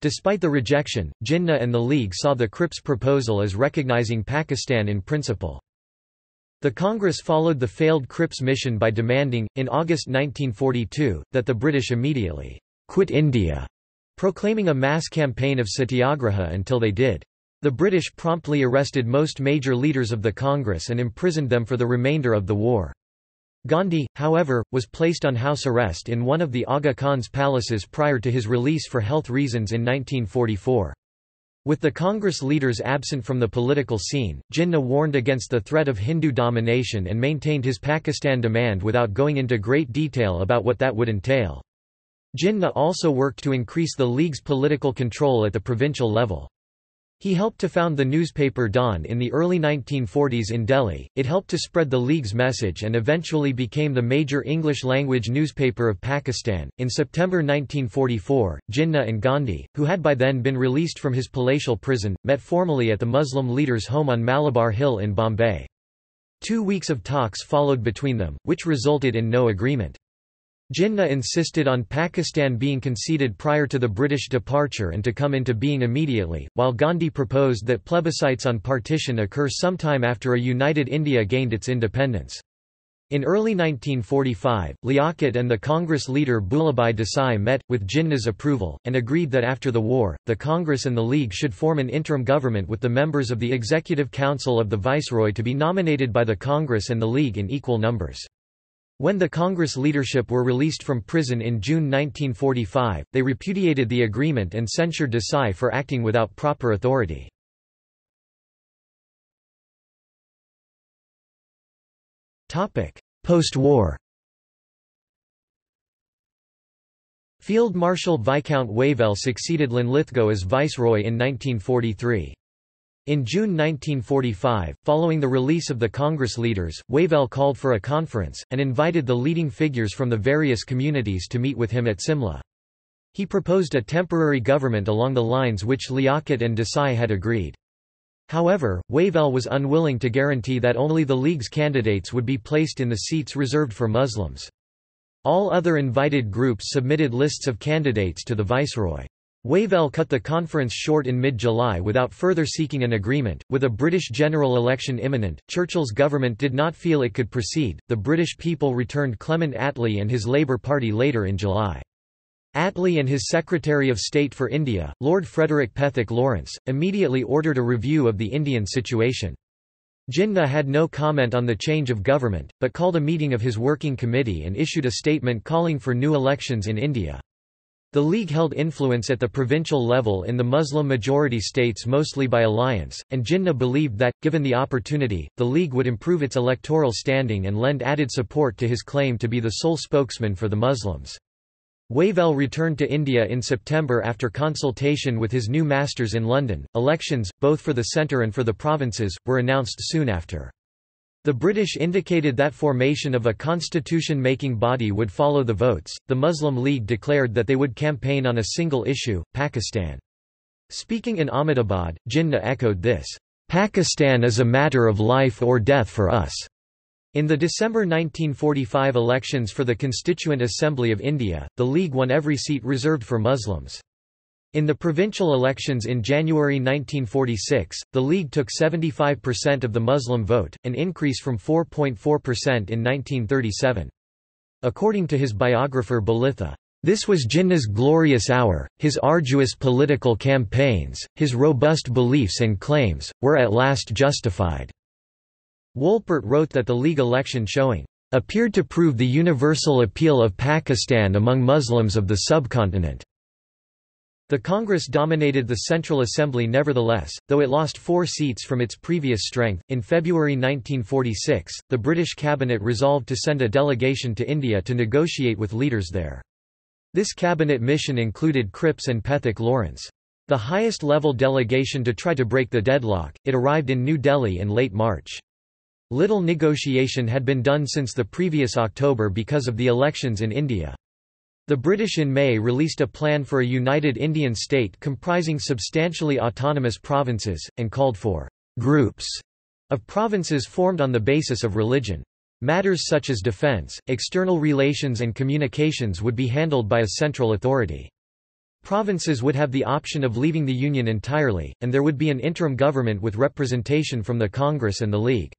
Despite the rejection, Jinnah and the League saw the Cripps proposal as recognizing Pakistan in principle. The Congress followed the failed Cripps mission by demanding, in August 1942, that the British immediately quit India, proclaiming a mass campaign of satyagraha until they did. The British promptly arrested most major leaders of the Congress and imprisoned them for the remainder of the war. Gandhi, however, was placed on house arrest in one of the Aga Khan's palaces prior to his release for health reasons in 1944. With the Congress leaders absent from the political scene, Jinnah warned against the threat of Hindu domination and maintained his Pakistan demand without going into great detail about what that would entail. Jinnah also worked to increase the League's political control at the provincial level. He helped to found the newspaper Dawn in the early 1940s in Delhi. It helped to spread the League's message and eventually became the major English language newspaper of Pakistan. In September 1944, Jinnah and Gandhi, who had by then been released from his palatial prison, met formally at the Muslim leader's home on Malabar Hill in Bombay. Two weeks of talks followed between them, which resulted in no agreement. Jinnah insisted on Pakistan being conceded prior to the British departure and to come into being immediately, while Gandhi proposed that plebiscites on partition occur sometime after a united India gained its independence. In early 1945, Liaquat and the Congress leader Bhulabhai Desai met, with Jinnah's approval, and agreed that after the war, the Congress and the League should form an interim government with the members of the Executive Council of the Viceroy to be nominated by the Congress and the League in equal numbers. When the Congress leadership were released from prison in June 1945, they repudiated the agreement and censured Desai for acting without proper authority. Post-war Field Marshal Viscount Wavell succeeded Linlithgow as Viceroy in 1943. In June 1945, following the release of the Congress leaders, Wavell called for a conference, and invited the leading figures from the various communities to meet with him at Simla. He proposed a temporary government along the lines which Liaquat and Desai had agreed. However, Wavell was unwilling to guarantee that only the League's candidates would be placed in the seats reserved for Muslims. All other invited groups submitted lists of candidates to the viceroy. Wavell cut the conference short in mid-July without further seeking an agreement. With a British general election imminent, Churchill's government did not feel it could proceed. The British people returned Clement Attlee and his Labour Party later in July. Attlee and his Secretary of State for India, Lord Frederick Pethick Lawrence, immediately ordered a review of the Indian situation. Jinnah had no comment on the change of government, but called a meeting of his working committee and issued a statement calling for new elections in India. The League held influence at the provincial level in the Muslim-majority states mostly by alliance, and Jinnah believed that, given the opportunity, the League would improve its electoral standing and lend added support to his claim to be the sole spokesman for the Muslims. Wavell returned to India in September after consultation with his new masters in London. Elections, both for the centre and for the provinces, were announced soon after. The British indicated that formation of a constitution-making body would follow the votes. The Muslim League declared that they would campaign on a single issue, Pakistan. Speaking in Ahmedabad, Jinnah echoed this, "Pakistan is a matter of life or death for us." In the December 1945 elections for the Constituent Assembly of India, the League won every seat reserved for Muslims. In the provincial elections in January 1946, the League took 75% of the Muslim vote, an increase from 4.4% in 1937. According to his biographer Bolitho, This was Jinnah's glorious hour, his arduous political campaigns, his robust beliefs and claims, were at last justified." Wolpert wrote that the League election showing, "...appeared to prove the universal appeal of Pakistan among Muslims of the subcontinent." The Congress dominated the Central Assembly nevertheless, though it lost four seats from its previous strength. In February 1946, the British cabinet resolved to send a delegation to India to negotiate with leaders there. This cabinet mission included Cripps and Pethick Lawrence. The highest level delegation to try to break the deadlock, it arrived in New Delhi in late March. Little negotiation had been done since the previous October because of the elections in India. The British in May released a plan for a united Indian state comprising substantially autonomous provinces, and called for «groups» of provinces formed on the basis of religion. Matters such as defense, external relations and communications would be handled by a central authority. Provinces would have the option of leaving the Union entirely, and there would be an interim government with representation from the Congress and the League.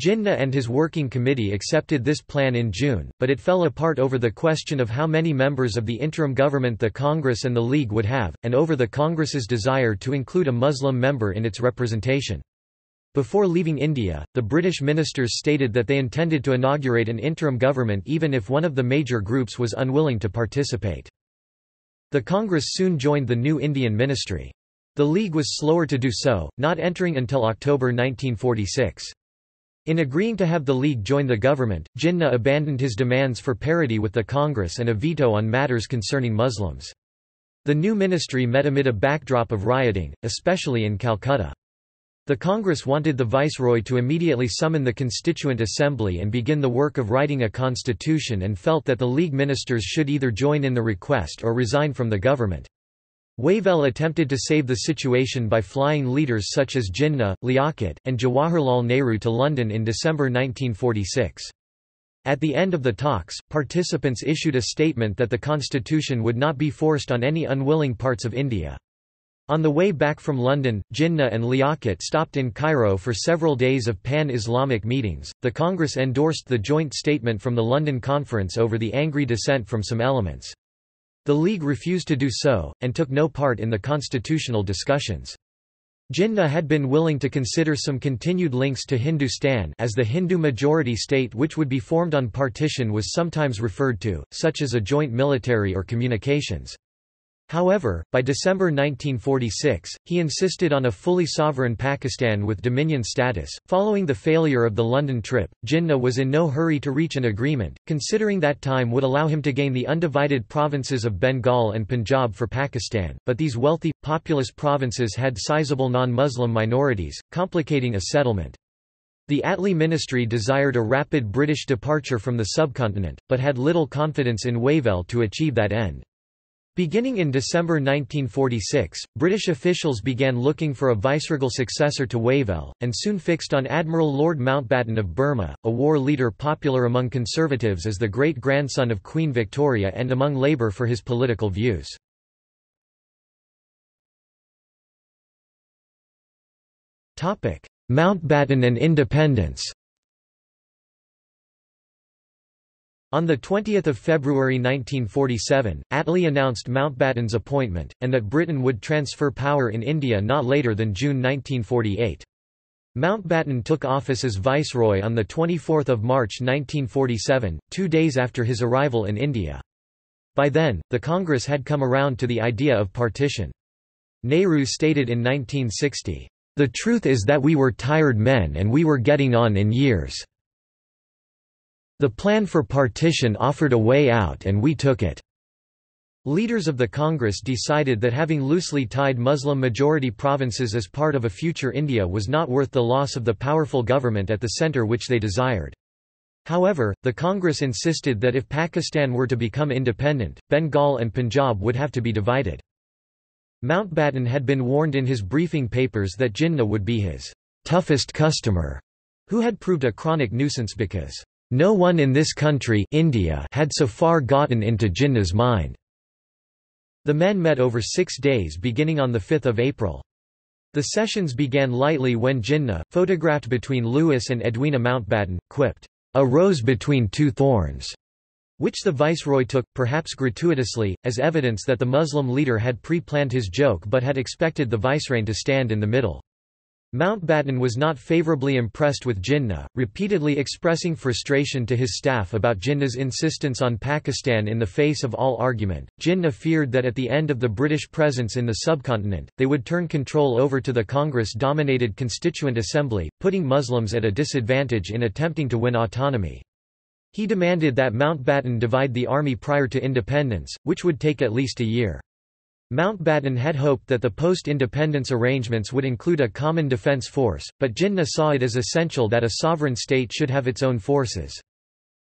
Jinnah and his working committee accepted this plan in June, but it fell apart over the question of how many members of the interim government the Congress and the League would have, and over the Congress's desire to include a Muslim member in its representation. Before leaving India, the British ministers stated that they intended to inaugurate an interim government even if one of the major groups was unwilling to participate. The Congress soon joined the new Indian ministry. The League was slower to do so, not entering until October 1946. In agreeing to have the League join the government, Jinnah abandoned his demands for parity with the Congress and a veto on matters concerning Muslims. The new ministry met amid a backdrop of rioting, especially in Calcutta. The Congress wanted the Viceroy to immediately summon the Constituent Assembly and begin the work of writing a constitution and felt that the League ministers should either join in the request or resign from the government. Wavell attempted to save the situation by flying leaders such as Jinnah, Liaquat, and Jawaharlal Nehru to London in December 1946. At the end of the talks, participants issued a statement that the constitution would not be forced on any unwilling parts of India. On the way back from London, Jinnah and Liaquat stopped in Cairo for several days of pan-Islamic meetings. The Congress endorsed the joint statement from the London Conference over the angry dissent from some elements. The League refused to do so, and took no part in the constitutional discussions. Jinnah had been willing to consider some continued links to Hindustan as the Hindu majority state which would be formed on partition was sometimes referred to, such as a joint military or communications. However, by December 1946, he insisted on a fully sovereign Pakistan with dominion status. Following the failure of the London trip, Jinnah was in no hurry to reach an agreement, considering that time would allow him to gain the undivided provinces of Bengal and Punjab for Pakistan, but these wealthy, populous provinces had sizable non-Muslim minorities, complicating a settlement. The Attlee ministry desired a rapid British departure from the subcontinent, but had little confidence in Wavell to achieve that end. Beginning in December 1946, British officials began looking for a viceregal successor to Wavell, and soon fixed on Admiral Lord Mountbatten of Burma, a war leader popular among conservatives as the great-grandson of Queen Victoria and among Labour for his political views. Mountbatten and independence On 20 February 1947, Attlee announced Mountbatten's appointment, and that Britain would transfer power in India not later than June 1948. Mountbatten took office as Viceroy on 24 March 1947, two days after his arrival in India. By then, the Congress had come around to the idea of partition. Nehru stated in 1960, "...the truth is that we were tired men and we were getting on in years." The plan for partition offered a way out and we took it. Leaders of the Congress decided that having loosely tied Muslim-majority provinces as part of a future India was not worth the loss of the powerful government at the centre which they desired. However, the Congress insisted that if Pakistan were to become independent, Bengal and Punjab would have to be divided. Mountbatten had been warned in his briefing papers that Jinnah would be his toughest customer, who had proved a chronic nuisance because no one in this country India had so far gotten into Jinnah's mind. The men met over six days beginning on 5 April. The sessions began lightly when Jinnah, photographed between Louis and Edwina Mountbatten, quipped, "'A rose between two thorns' which the viceroy took, perhaps gratuitously, as evidence that the Muslim leader had pre-planned his joke but had expected the viceroy to stand in the middle. Mountbatten was not favorably impressed with Jinnah, repeatedly expressing frustration to his staff about Jinnah's insistence on Pakistan in the face of all argument. Jinnah feared that at the end of the British presence in the subcontinent, they would turn control over to the Congress-dominated Constituent Assembly, putting Muslims at a disadvantage in attempting to win autonomy. He demanded that Mountbatten divide the army prior to independence, which would take at least a year. Mountbatten had hoped that the post-independence arrangements would include a common defence force, but Jinnah saw it as essential that a sovereign state should have its own forces.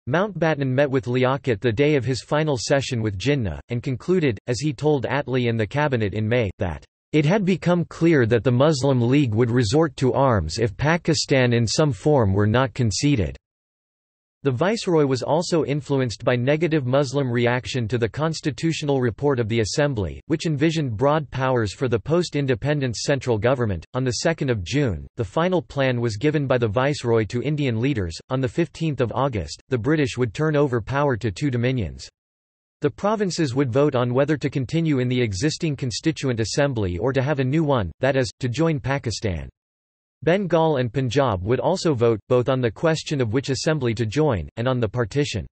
Mountbatten met with Liaquat the day of his final session with Jinnah, and concluded, as he told Attlee and the cabinet in May, that it had become clear that the Muslim League would resort to arms if Pakistan in some form were not conceded. The viceroy was also influenced by negative Muslim reaction to the constitutional report of the Assembly, which envisioned broad powers for the post-independence central government. On the 2nd of June, the final plan was given by the viceroy to Indian leaders. On the 15th of August, the British would turn over power to two dominions. The provinces would vote on whether to continue in the existing constituent assembly or to have a new one, that is, to join Pakistan. Bengal and Punjab would also vote, both on the question of which assembly to join, and on the partition.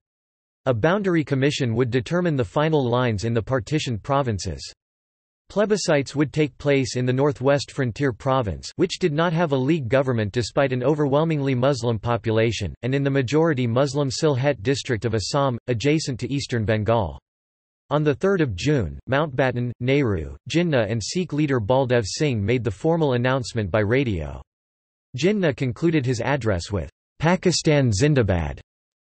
A boundary commission would determine the final lines in the partitioned provinces. Plebiscites would take place in the northwest frontier province which did not have a league government despite an overwhelmingly Muslim population, and in the majority Muslim Sylhet district of Assam, adjacent to eastern Bengal. On 3 June, Mountbatten, Nehru, Jinnah and Sikh leader Baldev Singh made the formal announcement by radio. Jinnah concluded his address with, Pakistan Zindabad,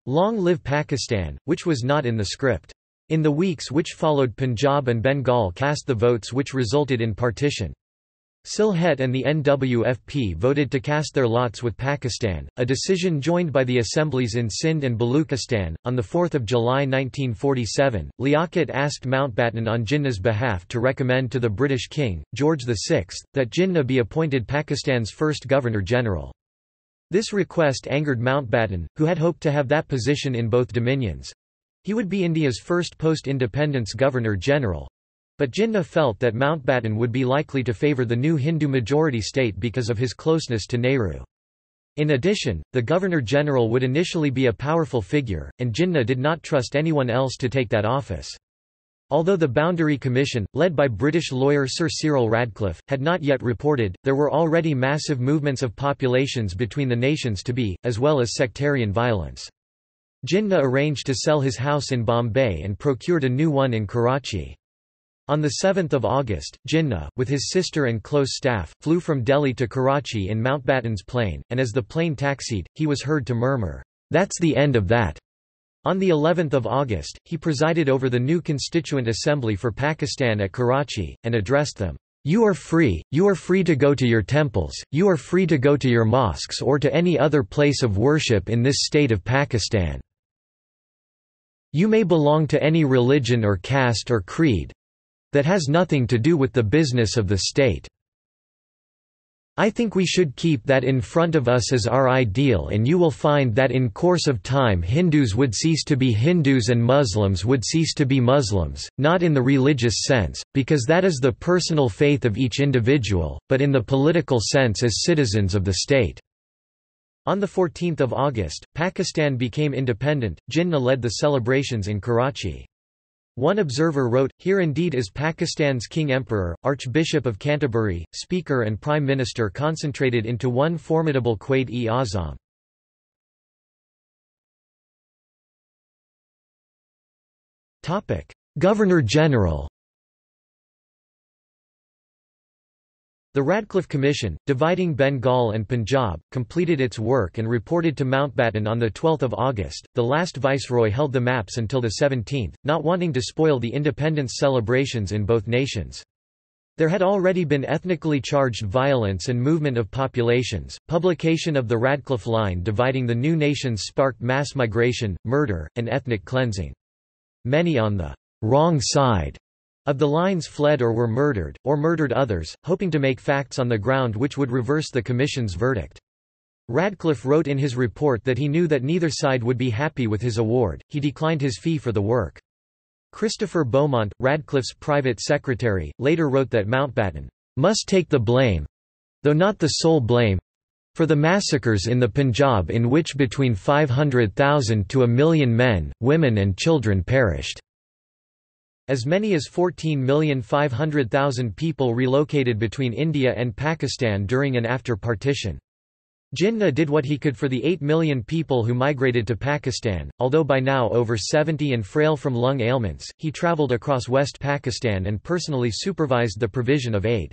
Long Live Pakistan, which was not in the script. In the weeks which followed Punjab and Bengal cast the votes which resulted in partition. Sylhet and the NWFP voted to cast their lots with Pakistan, a decision joined by the assemblies in Sindh and Baluchistan. On 4 July 1947, Liaquat asked Mountbatten on Jinnah's behalf to recommend to the British King, George VI, that Jinnah be appointed Pakistan's first Governor-General. This request angered Mountbatten, who had hoped to have that position in both dominions. He would be India's first post-independence Governor-General, but Jinnah felt that Mountbatten would be likely to favour the new Hindu-majority state because of his closeness to Nehru. In addition, the Governor-General would initially be a powerful figure, and Jinnah did not trust anyone else to take that office. Although the Boundary Commission, led by British lawyer Sir Cyril Radcliffe, had not yet reported, there were already massive movements of populations between the nations to be, as well as sectarian violence. Jinnah arranged to sell his house in Bombay and procured a new one in Karachi. On 7 August, Jinnah, with his sister and close staff, flew from Delhi to Karachi in Mountbatten's plane, and as the plane taxied, he was heard to murmur, "'That's the end of that!' On the 11th of August, he presided over the new Constituent Assembly for Pakistan at Karachi, and addressed them, "'You are free, you are free to go to your temples, you are free to go to your mosques or to any other place of worship in this state of Pakistan. You may belong to any religion or caste or creed, that has nothing to do with the business of the state. I think we should keep that in front of us as our ideal and you will find that in course of time Hindus would cease to be Hindus and Muslims would cease to be Muslims, not in the religious sense, because that is the personal faith of each individual, but in the political sense as citizens of the state." On 14 August, Pakistan became independent, Jinnah led the celebrations in Karachi. One observer wrote, Here indeed is Pakistan's King Emperor, Archbishop of Canterbury, Speaker and Prime Minister concentrated into one formidable Quaid-e-Azam. Governor-General The Radcliffe Commission, dividing Bengal and Punjab, completed its work and reported to Mountbatten on 12 August. The last viceroy held the maps until the 17th, not wanting to spoil the independence celebrations in both nations. There had already been ethnically charged violence and movement of populations. Publication of the Radcliffe Line dividing the new nations sparked mass migration, murder, and ethnic cleansing. Many on the wrong side of the lines fled or were murdered, or murdered others, hoping to make facts on the ground which would reverse the Commission's verdict. Radcliffe wrote in his report that he knew that neither side would be happy with his award, he declined his fee for the work. Christopher Beaumont, Radcliffe's private secretary, later wrote that Mountbatten must take the blame, though not the sole blame, for the massacres in the Punjab in which between 500,000 to a million men, women and children perished. As many as 14,500,000 people relocated between India and Pakistan during and after partition. Jinnah did what he could for the 8 million people who migrated to Pakistan, although by now over 70 and frail from lung ailments, he travelled across West Pakistan and personally supervised the provision of aid.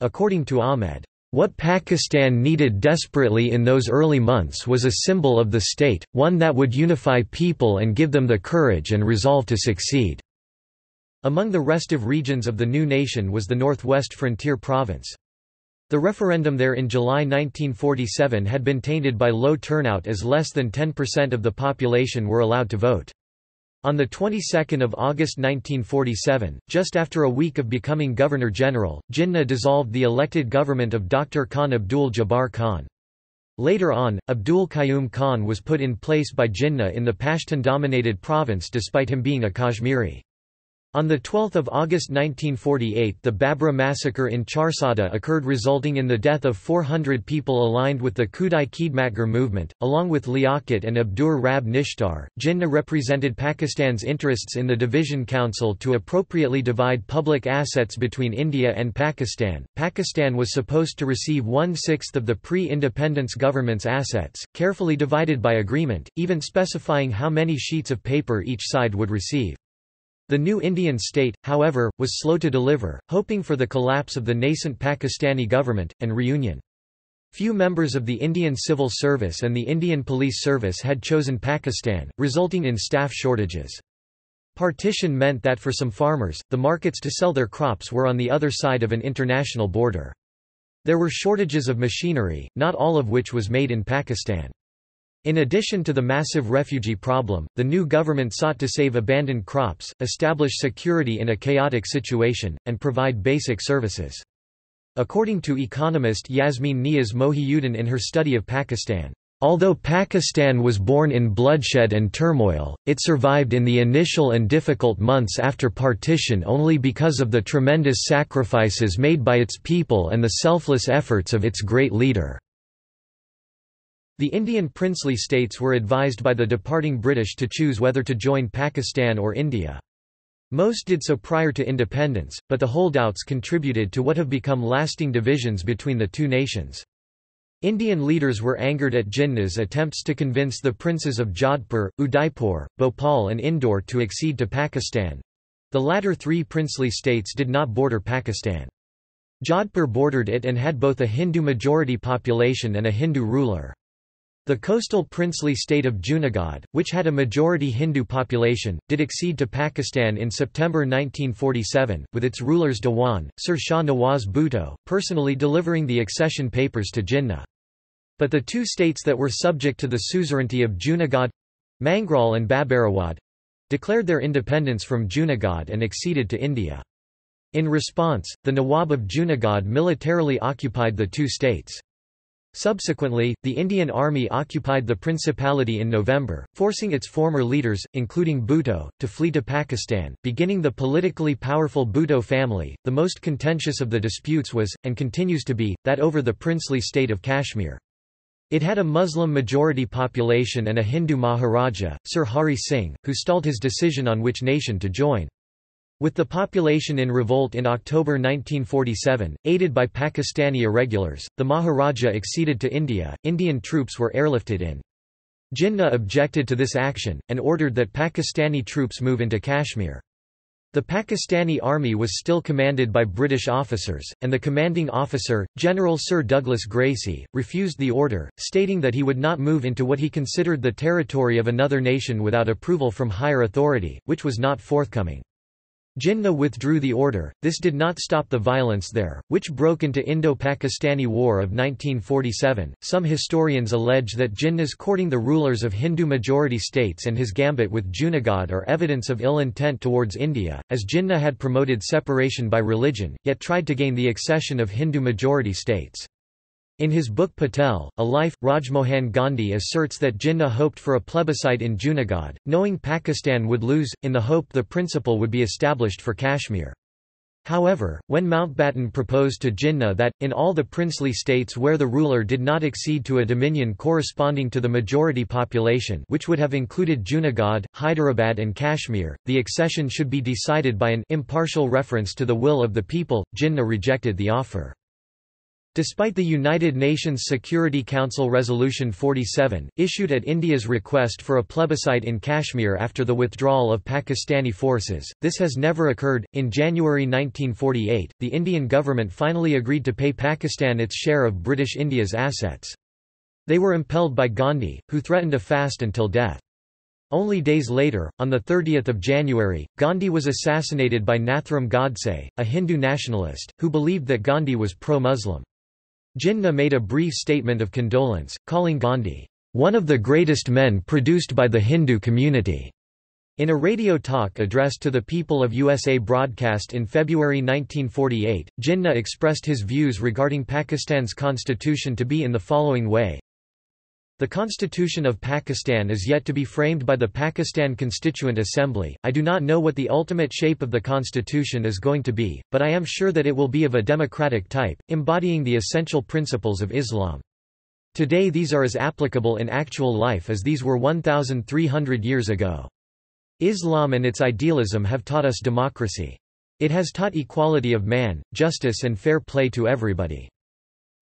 According to Ahmed, what Pakistan needed desperately in those early months was a symbol of the state, one that would unify people and give them the courage and resolve to succeed. Among the restive regions of the new nation was the northwest frontier province. The referendum there in July 1947 had been tainted by low turnout as less than 10% of the population were allowed to vote. On the 22nd of August 1947, just after a week of becoming Governor-General, Jinnah dissolved the elected government of Dr. Khan Abdul Jabbar Khan. Later on, Abdul Qayyum Khan was put in place by Jinnah in the Pashtun-dominated province despite him being a Kashmiri. On 12 August 1948 the Babra massacre in Charsadda occurred resulting in the death of 400 people aligned with the Khudai Khidmatgar movement, along with Liaquat and Abdur Rab Nishtar. Jinnah represented Pakistan's interests in the Division Council to appropriately divide public assets between India and Pakistan. Pakistan was supposed to receive one-sixth of the pre-independence government's assets, carefully divided by agreement, even specifying how many sheets of paper each side would receive. The new Indian state, however, was slow to deliver, hoping for the collapse of the nascent Pakistani government, and reunion. Few members of the Indian Civil Service and the Indian Police Service had chosen Pakistan, resulting in staff shortages. Partition meant that for some farmers, the markets to sell their crops were on the other side of an international border. There were shortages of machinery, not all of which was made in Pakistan. In addition to the massive refugee problem, the new government sought to save abandoned crops, establish security in a chaotic situation, and provide basic services. According to economist Yasmin Niaz Mohiuddin in her study of Pakistan, Although Pakistan was born in bloodshed and turmoil, it survived in the initial and difficult months after partition only because of the tremendous sacrifices made by its people and the selfless efforts of its great leader. The Indian princely states were advised by the departing British to choose whether to join Pakistan or India. Most did so prior to independence, but the holdouts contributed to what have become lasting divisions between the two nations. Indian leaders were angered at Jinnah's attempts to convince the princes of Jodhpur, Udaipur, Bhopal and Indore to accede to Pakistan. The latter three princely states did not border Pakistan. Jodhpur bordered it and had both a Hindu majority population and a Hindu ruler. The coastal princely state of Junagadh, which had a majority Hindu population, did accede to Pakistan in September 1947, with its rulers Dewan, Sir Shah Nawaz Bhutto, personally delivering the accession papers to Jinnah. But the two states that were subject to the suzerainty of Junagadh—Mangrol and Babariawad—declared their independence from Junagadh and acceded to India. In response, the Nawab of Junagadh militarily occupied the two states. Subsequently, the Indian Army occupied the principality in November, forcing its former leaders, including Bhutto, to flee to Pakistan, beginning the politically powerful Bhutto family. The most contentious of the disputes was, and continues to be, that over the princely state of Kashmir. It had a Muslim-majority population and a Hindu Maharaja, Sir Hari Singh, who stalled his decision on which nation to join. With the population in revolt in October 1947, aided by Pakistani irregulars, the Maharaja acceded to India. Indian troops were airlifted in. Jinnah objected to this action, and ordered that Pakistani troops move into Kashmir. The Pakistani army was still commanded by British officers, and the commanding officer, General Sir Douglas Gracey, refused the order, stating that he would not move into what he considered the territory of another nation without approval from higher authority, which was not forthcoming. Jinnah withdrew the order, this did not stop the violence there, which broke into Indo-Pakistani War of 1947. Some historians allege that Jinnah's courting the rulers of Hindu-majority states and his gambit with Junagadh are evidence of ill intent towards India, as Jinnah had promoted separation by religion, yet tried to gain the accession of Hindu-majority states. In his book Patel, A Life, Rajmohan Gandhi asserts that Jinnah hoped for a plebiscite in Junagadh, knowing Pakistan would lose, in the hope the principle would be established for Kashmir. However, when Mountbatten proposed to Jinnah that, in all the princely states where the ruler did not accede to a dominion corresponding to the majority population which would have included Junagadh, Hyderabad and Kashmir, the accession should be decided by an impartial reference to the will of the people, Jinnah rejected the offer. Despite the United Nations Security Council Resolution 47, issued at India's request for a plebiscite in Kashmir after the withdrawal of Pakistani forces, this has never occurred. In January 1948, the Indian government finally agreed to pay Pakistan its share of British India's assets. They were impelled by Gandhi, who threatened a fast until death. Only days later, on 30 January, Gandhi was assassinated by Nathuram Godse, a Hindu nationalist, who believed that Gandhi was pro-Muslim. Jinnah made a brief statement of condolence, calling Gandhi, "...one of the greatest men produced by the Hindu community." In a radio talk addressed to the people of USA broadcast in February 1948, Jinnah expressed his views regarding Pakistan's constitution to be in the following way, the Constitution of Pakistan is yet to be framed by the Pakistan Constituent Assembly. I do not know what the ultimate shape of the constitution is going to be, but I am sure that it will be of a democratic type, embodying the essential principles of Islam. Today these are as applicable in actual life as these were 1,300 years ago. Islam and its idealism have taught us democracy. It has taught equality of man, justice and fair play to everybody.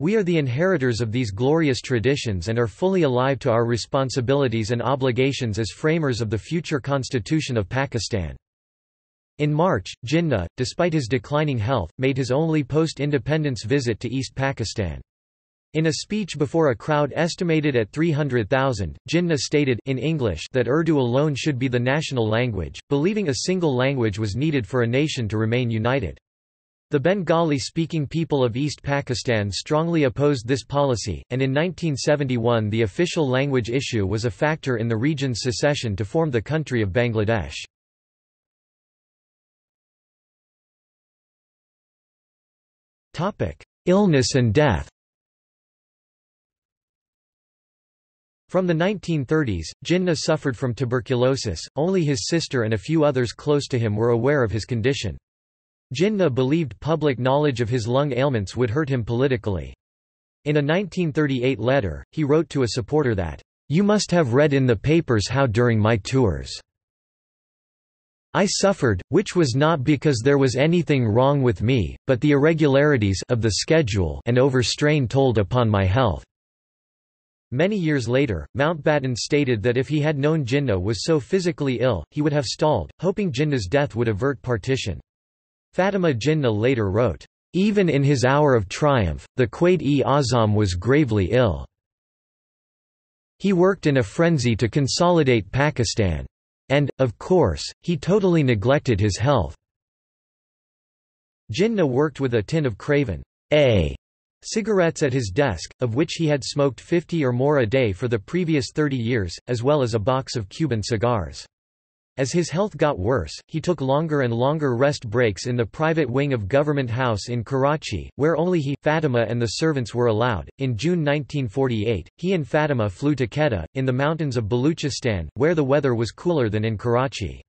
We are the inheritors of these glorious traditions and are fully alive to our responsibilities and obligations as framers of the future constitution of Pakistan. In March, Jinnah, despite his declining health, made his only post-independence visit to East Pakistan. In a speech before a crowd estimated at 300,000, Jinnah stated in English that Urdu alone should be the national language, believing a single language was needed for a nation to remain united. The Bengali-speaking people of East Pakistan strongly opposed this policy, and in 1971 the official language issue was a factor in the region's secession to form the country of Bangladesh. Illness and death From the 1930s, Jinnah suffered from tuberculosis, only his sister and a few others close to him were aware of his condition. Jinnah believed public knowledge of his lung ailments would hurt him politically. In a 1938 letter, he wrote to a supporter that, "...you must have read in the papers how during my tours I suffered, which was not because there was anything wrong with me, but the irregularities of the schedule and overstrain told upon my health." Many years later, Mountbatten stated that if he had known Jinnah was so physically ill, he would have stalled, hoping Jinnah's death would avert partition. Fatima Jinnah later wrote, "...even in his hour of triumph, the Quaid-e-Azam was gravely ill. He worked in a frenzy to consolidate Pakistan. And, of course, he totally neglected his health." Jinnah worked with a tin of Craven A cigarettes at his desk, of which he had smoked 50 or more a day for the previous 30 years, as well as a box of Cuban cigars. As his health got worse, he took longer and longer rest breaks in the private wing of Government House in Karachi, where only he, Fatima and the servants were allowed. In June 1948, he and Fatima flew to Quetta, in the mountains of Baluchistan, where the weather was cooler than in Karachi.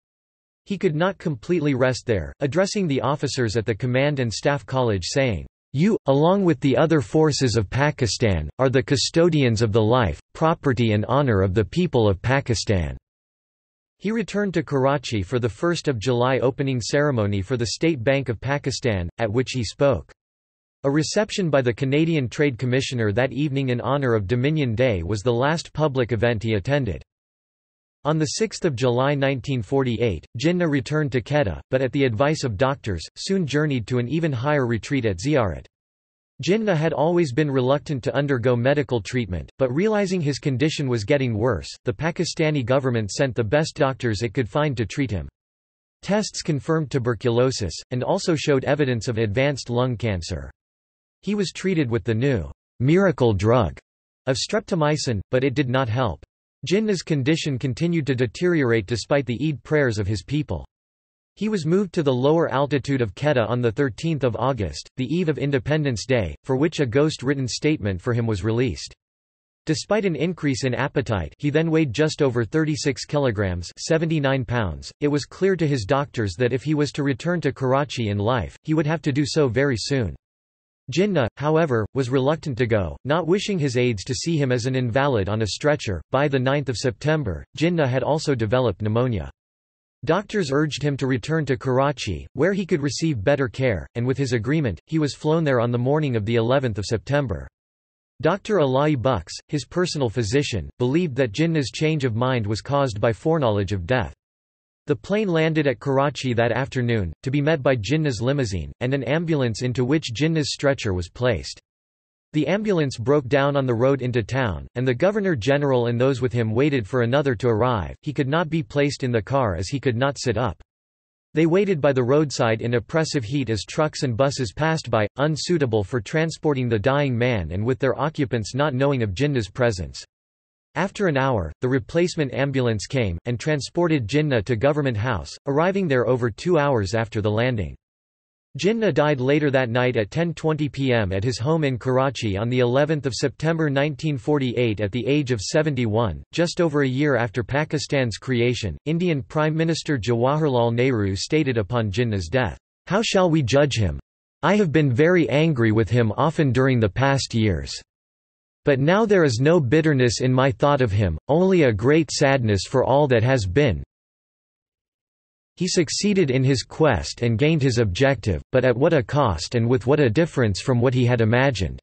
He could not completely rest there, addressing the officers at the Command and Staff College saying, you, along with the other forces of Pakistan, are the custodians of the life, property and honor of the people of Pakistan. He returned to Karachi for the 1 July opening ceremony for the State Bank of Pakistan, at which he spoke. A reception by the Canadian Trade Commissioner that evening in honour of Dominion Day was the last public event he attended. On 6 July 1948, Jinnah returned to Quetta, but at the advice of doctors, soon journeyed to an even higher retreat at Ziyarat. Jinnah had always been reluctant to undergo medical treatment, but realizing his condition was getting worse, the Pakistani government sent the best doctors it could find to treat him. Tests confirmed tuberculosis, and also showed evidence of advanced lung cancer. He was treated with the new miracle drug of streptomycin, but it did not help. Jinnah's condition continued to deteriorate despite the Eid prayers of his people. He was moved to the lower altitude of Quetta on 13 August, the eve of Independence Day, for which a ghost-written statement for him was released. Despite an increase in appetite he then weighed just over 36 kilograms 79 pounds. It was clear to his doctors that if he was to return to Karachi in life, he would have to do so very soon. Jinnah, however, was reluctant to go, not wishing his aides to see him as an invalid on a stretcher. By 9 September, Jinnah had also developed pneumonia. Doctors urged him to return to Karachi, where he could receive better care, and with his agreement, he was flown there on the morning of the 11th of September. Dr. Ilahi Bux, his personal physician, believed that Jinnah's change of mind was caused by foreknowledge of death. The plane landed at Karachi that afternoon, to be met by Jinnah's limousine, and an ambulance into which Jinnah's stretcher was placed. The ambulance broke down on the road into town, and the Governor-General and those with him waited for another to arrive. He could not be placed in the car as he could not sit up. They waited by the roadside in oppressive heat as trucks and buses passed by, unsuitable for transporting the dying man and with their occupants not knowing of Jinnah's presence. After an hour, the replacement ambulance came, and transported Jinnah to Government House, arriving there over two hours after the landing. Jinnah died later that night at 10:20 p.m. at his home in Karachi on the 11th of September 1948 at the age of 71, just over a year after Pakistan's creation. Indian Prime Minister Jawaharlal Nehru stated upon Jinnah's death, "How shall we judge him? I have been very angry with him often during the past years. But now there is no bitterness in my thought of him, only a great sadness for all that has been, he succeeded in his quest and gained his objective, but at what a cost and with what a difference from what he had imagined.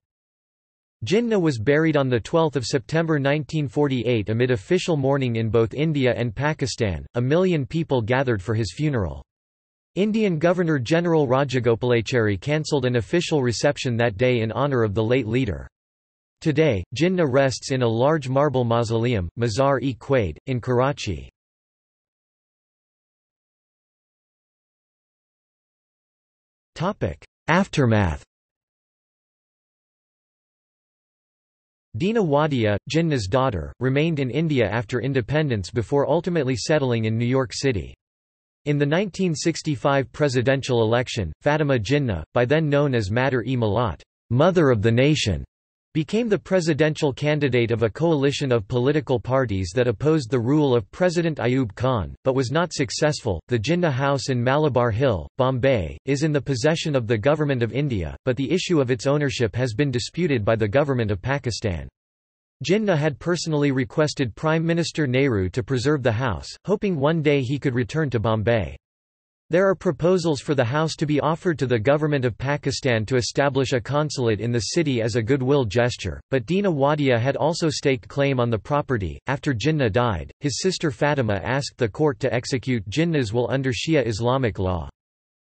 Jinnah was buried on 12 September 1948 amid official mourning in both India and Pakistan. A million people gathered for his funeral. Indian Governor-General Rajagopalachari cancelled an official reception that day in honour of the late leader. Today, Jinnah rests in a large marble mausoleum, Mazar-e-Quaid, in Karachi. Aftermath Dina Wadia, Jinnah's daughter, remained in India after independence before ultimately settling in New York City. In the 1965 presidential election, Fatima Jinnah, by then known as Madar-e-Millat, Mother of the Nation, became the presidential candidate of a coalition of political parties that opposed the rule of President Ayub Khan, but was not successful. The Jinnah House in Malabar Hill, Bombay, is in the possession of the Government of India, but the issue of its ownership has been disputed by the Government of Pakistan. Jinnah had personally requested Prime Minister Nehru to preserve the house, hoping one day he could return to Bombay. There are proposals for the house to be offered to the government of Pakistan to establish a consulate in the city as a goodwill gesture, but Dina Wadia had also staked claim on the property. After Jinnah died, his sister Fatima asked the court to execute Jinnah's will under Shia Islamic law.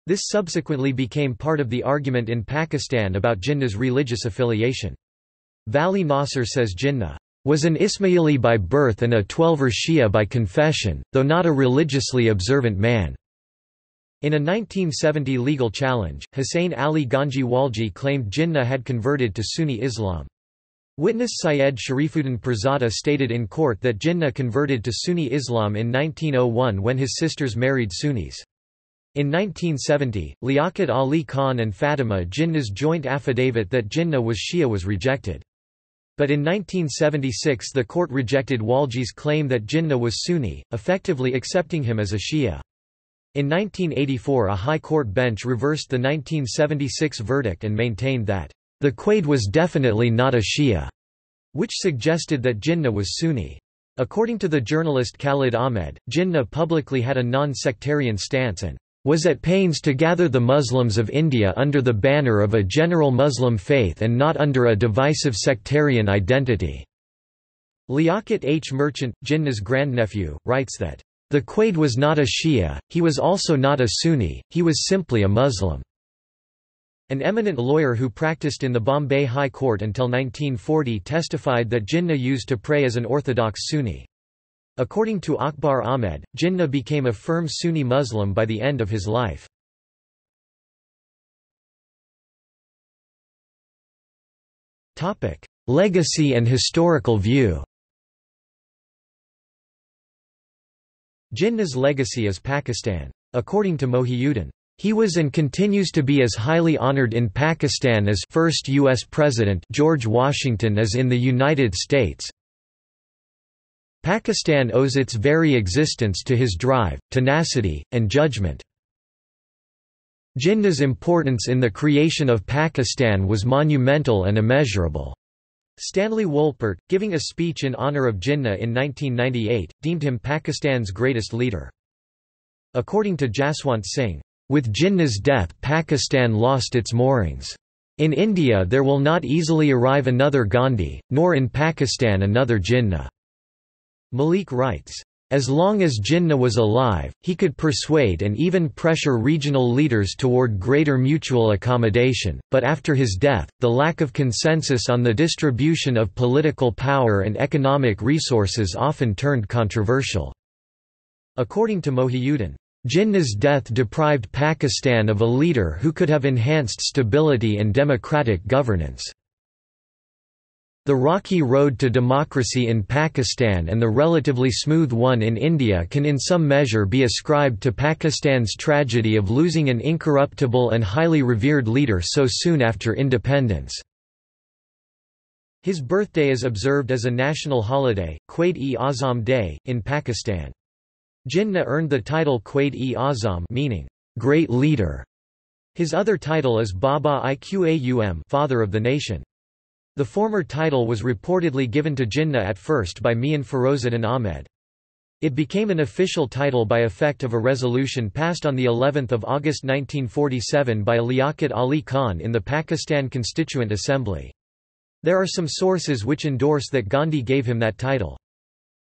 This subsequently became part of the argument in Pakistan about Jinnah's religious affiliation. Vali Nasr says Jinnah was an Ismaili by birth and a Twelver Shia by confession, though not a religiously observant man. In a 1970 legal challenge, Hussein Ali Ganji Walji claimed Jinnah had converted to Sunni Islam. Witness Syed Sharifuddin Pirzada stated in court that Jinnah converted to Sunni Islam in 1901 when his sisters married Sunnis. In 1970, Liaquat Ali Khan and Fatima Jinnah's joint affidavit that Jinnah was Shia was rejected. But in 1976 the court rejected Walji's claim that Jinnah was Sunni, effectively accepting him as a Shia. In 1984 a High Court bench reversed the 1976 verdict and maintained that, "...the Quaid was definitely not a Shia", which suggested that Jinnah was Sunni. According to the journalist Khalid Ahmed, Jinnah publicly had a non-sectarian stance and was at pains to gather the Muslims of India under the banner of a general Muslim faith and not under a divisive sectarian identity." Liaquat H. Merchant, Jinnah's grandnephew, writes that, the Quaid was not a Shia, he was also not a Sunni, he was simply a Muslim. An eminent lawyer who practiced in the Bombay High Court until 1940 testified that Jinnah used to pray as an orthodox Sunni. According to Akbar Ahmed, Jinnah became a firm Sunni Muslim by the end of his life. Legacy and historical view Jinnah's legacy is Pakistan. According to Mohiuddin, he was and continues to be as highly honored in Pakistan as first U.S. President George Washington is in the United States. Pakistan owes its very existence to his drive, tenacity, and judgment. Jinnah's importance in the creation of Pakistan was monumental and immeasurable. Stanley Wolpert, giving a speech in honor of Jinnah in 1998, deemed him Pakistan's greatest leader. According to Jaswant Singh, with Jinnah's death Pakistan lost its moorings. In India there will not easily arrive another Gandhi, nor in Pakistan another Jinnah. Malik writes, as long as Jinnah was alive, he could persuade and even pressure regional leaders toward greater mutual accommodation, but after his death, the lack of consensus on the distribution of political power and economic resources often turned controversial. According to Mohiuddin, Jinnah's death deprived Pakistan of a leader who could have enhanced stability and democratic governance. The rocky road to democracy in Pakistan and the relatively smooth one in India can in some measure be ascribed to Pakistan's tragedy of losing an incorruptible and highly revered leader so soon after independence. His birthday is observed as a national holiday, Quaid-e-Azam Day, in Pakistan. Jinnah earned the title Quaid-e-Azam meaning, great leader. His other title is Baba-i-Qaum father of the nation. The former title was reportedly given to Jinnah at first by Mian Ferozuddin Ahmed. It became an official title by effect of a resolution passed on the 11th of August 1947 by Liaquat Ali Khan in the Pakistan Constituent Assembly. There are some sources which endorse that Gandhi gave him that title.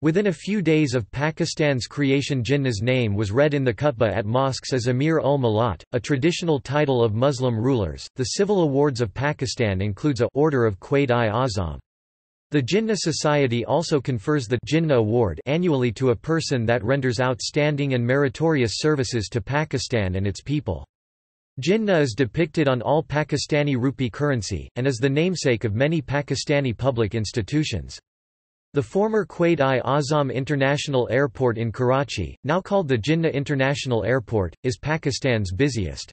Within a few days of Pakistan's creation Jinnah's name was read in the khutbah at mosques as Amir ul Millat, a traditional title of Muslim rulers. The civil awards of Pakistan includes a Order of Quaid-i-Azam. The Jinnah Society also confers the Jinnah Award annually to a person that renders outstanding and meritorious services to Pakistan and its people. Jinnah is depicted on all Pakistani rupee currency, and is the namesake of many Pakistani public institutions. The former Quaid-i-Azam International Airport in Karachi, now called the Jinnah International Airport, is Pakistan's busiest.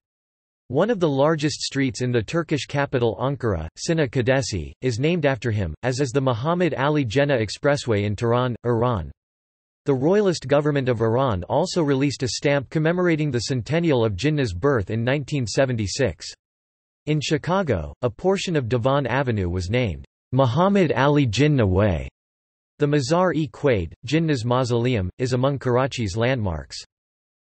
One of the largest streets in the Turkish capital Ankara, Cinnah Caddesi, is named after him, as is the Muhammad Ali Jinnah Expressway in Tehran, Iran. The royalist government of Iran also released a stamp commemorating the centennial of Jinnah's birth in 1976. In Chicago, a portion of Devon Avenue was named Muhammad Ali Jinnah Way. The Mazar-e Quaid, Jinnah's mausoleum, is among Karachi's landmarks.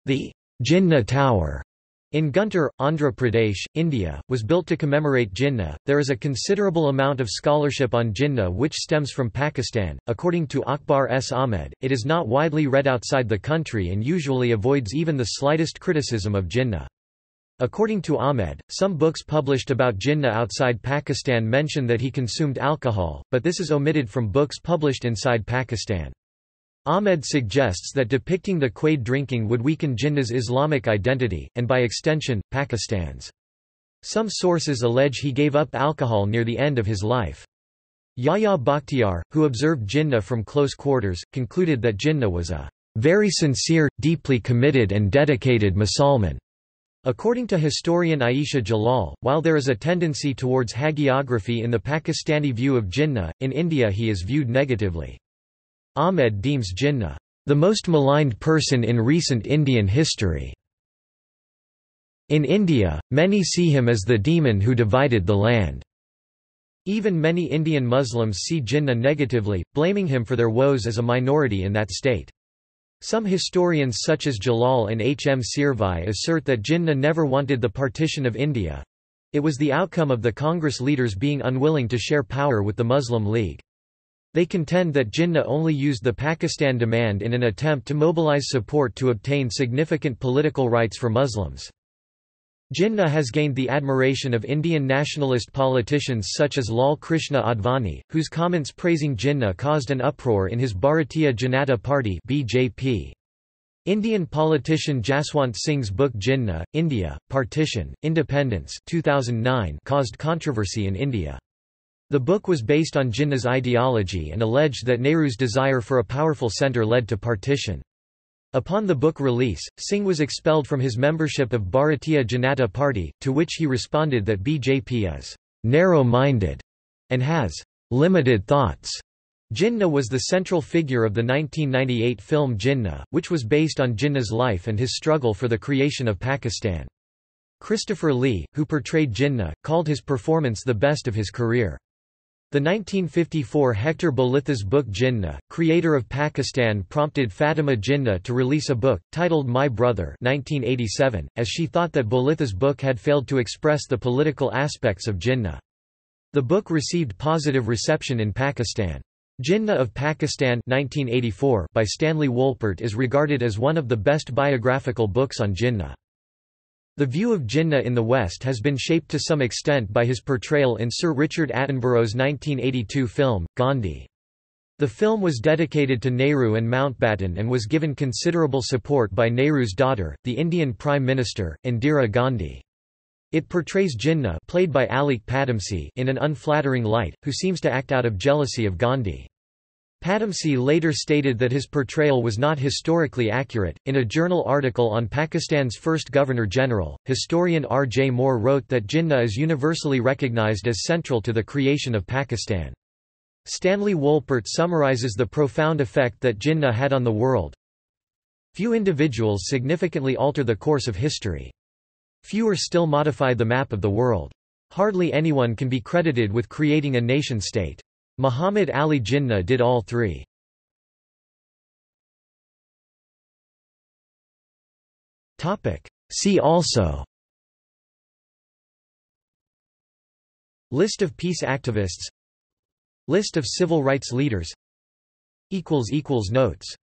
The Jinnah Tower in Guntur, Andhra Pradesh, India, was built to commemorate Jinnah. There is a considerable amount of scholarship on Jinnah which stems from Pakistan. According to Akbar S. Ahmed, it is not widely read outside the country and usually avoids even the slightest criticism of Jinnah. According to Ahmed, some books published about Jinnah outside Pakistan mention that he consumed alcohol, but this is omitted from books published inside Pakistan. Ahmed suggests that depicting the Quaid drinking would weaken Jinnah's Islamic identity, and by extension, Pakistan's. Some sources allege he gave up alcohol near the end of his life. Yahya Bakhtiar, who observed Jinnah from close quarters, concluded that Jinnah was a very sincere, deeply committed and dedicated Musalman. According to historian Ayesha Jalal, while there is a tendency towards hagiography in the Pakistani view of Jinnah, in India he is viewed negatively. Ahmed deems Jinnah, the most maligned person in recent Indian history. In India, many see him as the demon who divided the land. Even many Indian Muslims see Jinnah negatively, blaming him for their woes as a minority in that state. Some historians such as Jalal and H. M. Seervai assert that Jinnah never wanted the partition of India. It was the outcome of the Congress leaders being unwilling to share power with the Muslim League. They contend that Jinnah only used the Pakistan demand in an attempt to mobilize support to obtain significant political rights for Muslims. Jinnah has gained the admiration of Indian nationalist politicians such as Lal Krishna Advani, whose comments praising Jinnah caused an uproar in his Bharatiya Janata Party BJP. Indian politician Jaswant Singh's book Jinnah, India, Partition, Independence 2009 caused controversy in India. The book was based on Jinnah's ideology and alleged that Nehru's desire for a powerful centre led to partition. Upon the book release, Singh was expelled from his membership of Bharatiya Janata Party, to which he responded that BJP is narrow-minded and has limited thoughts. Jinnah was the central figure of the 1998 film Jinnah, which was based on Jinnah's life and his struggle for the creation of Pakistan. Christopher Lee, who portrayed Jinnah, called his performance the best of his career. The 1954 Hector Bolitho's book Jinnah, creator of Pakistan prompted Fatima Jinnah to release a book, titled My Brother 1987, as she thought that Bolitho's book had failed to express the political aspects of Jinnah. The book received positive reception in Pakistan. Jinnah of Pakistan 1984 by Stanley Wolpert is regarded as one of the best biographical books on Jinnah. The view of Jinnah in the West has been shaped to some extent by his portrayal in Sir Richard Attenborough's 1982 film, Gandhi. The film was dedicated to Nehru and Mountbatten and was given considerable support by Nehru's daughter, the Indian Prime Minister, Indira Gandhi. It portrays Jinnah played by Padamsee in an unflattering light, who seems to act out of jealousy of Gandhi. Padamsee later stated that his portrayal was not historically accurate. In a journal article on Pakistan's first Governor General, historian R. J. Moore wrote that Jinnah is universally recognized as central to the creation of Pakistan. Stanley Wolpert summarizes the profound effect that Jinnah had on the world. Few individuals significantly alter the course of history. Fewer still modify the map of the world. Hardly anyone can be credited with creating a nation-state. Muhammad Ali Jinnah did all three. See also. List of peace activists. List of civil rights leaders. Notes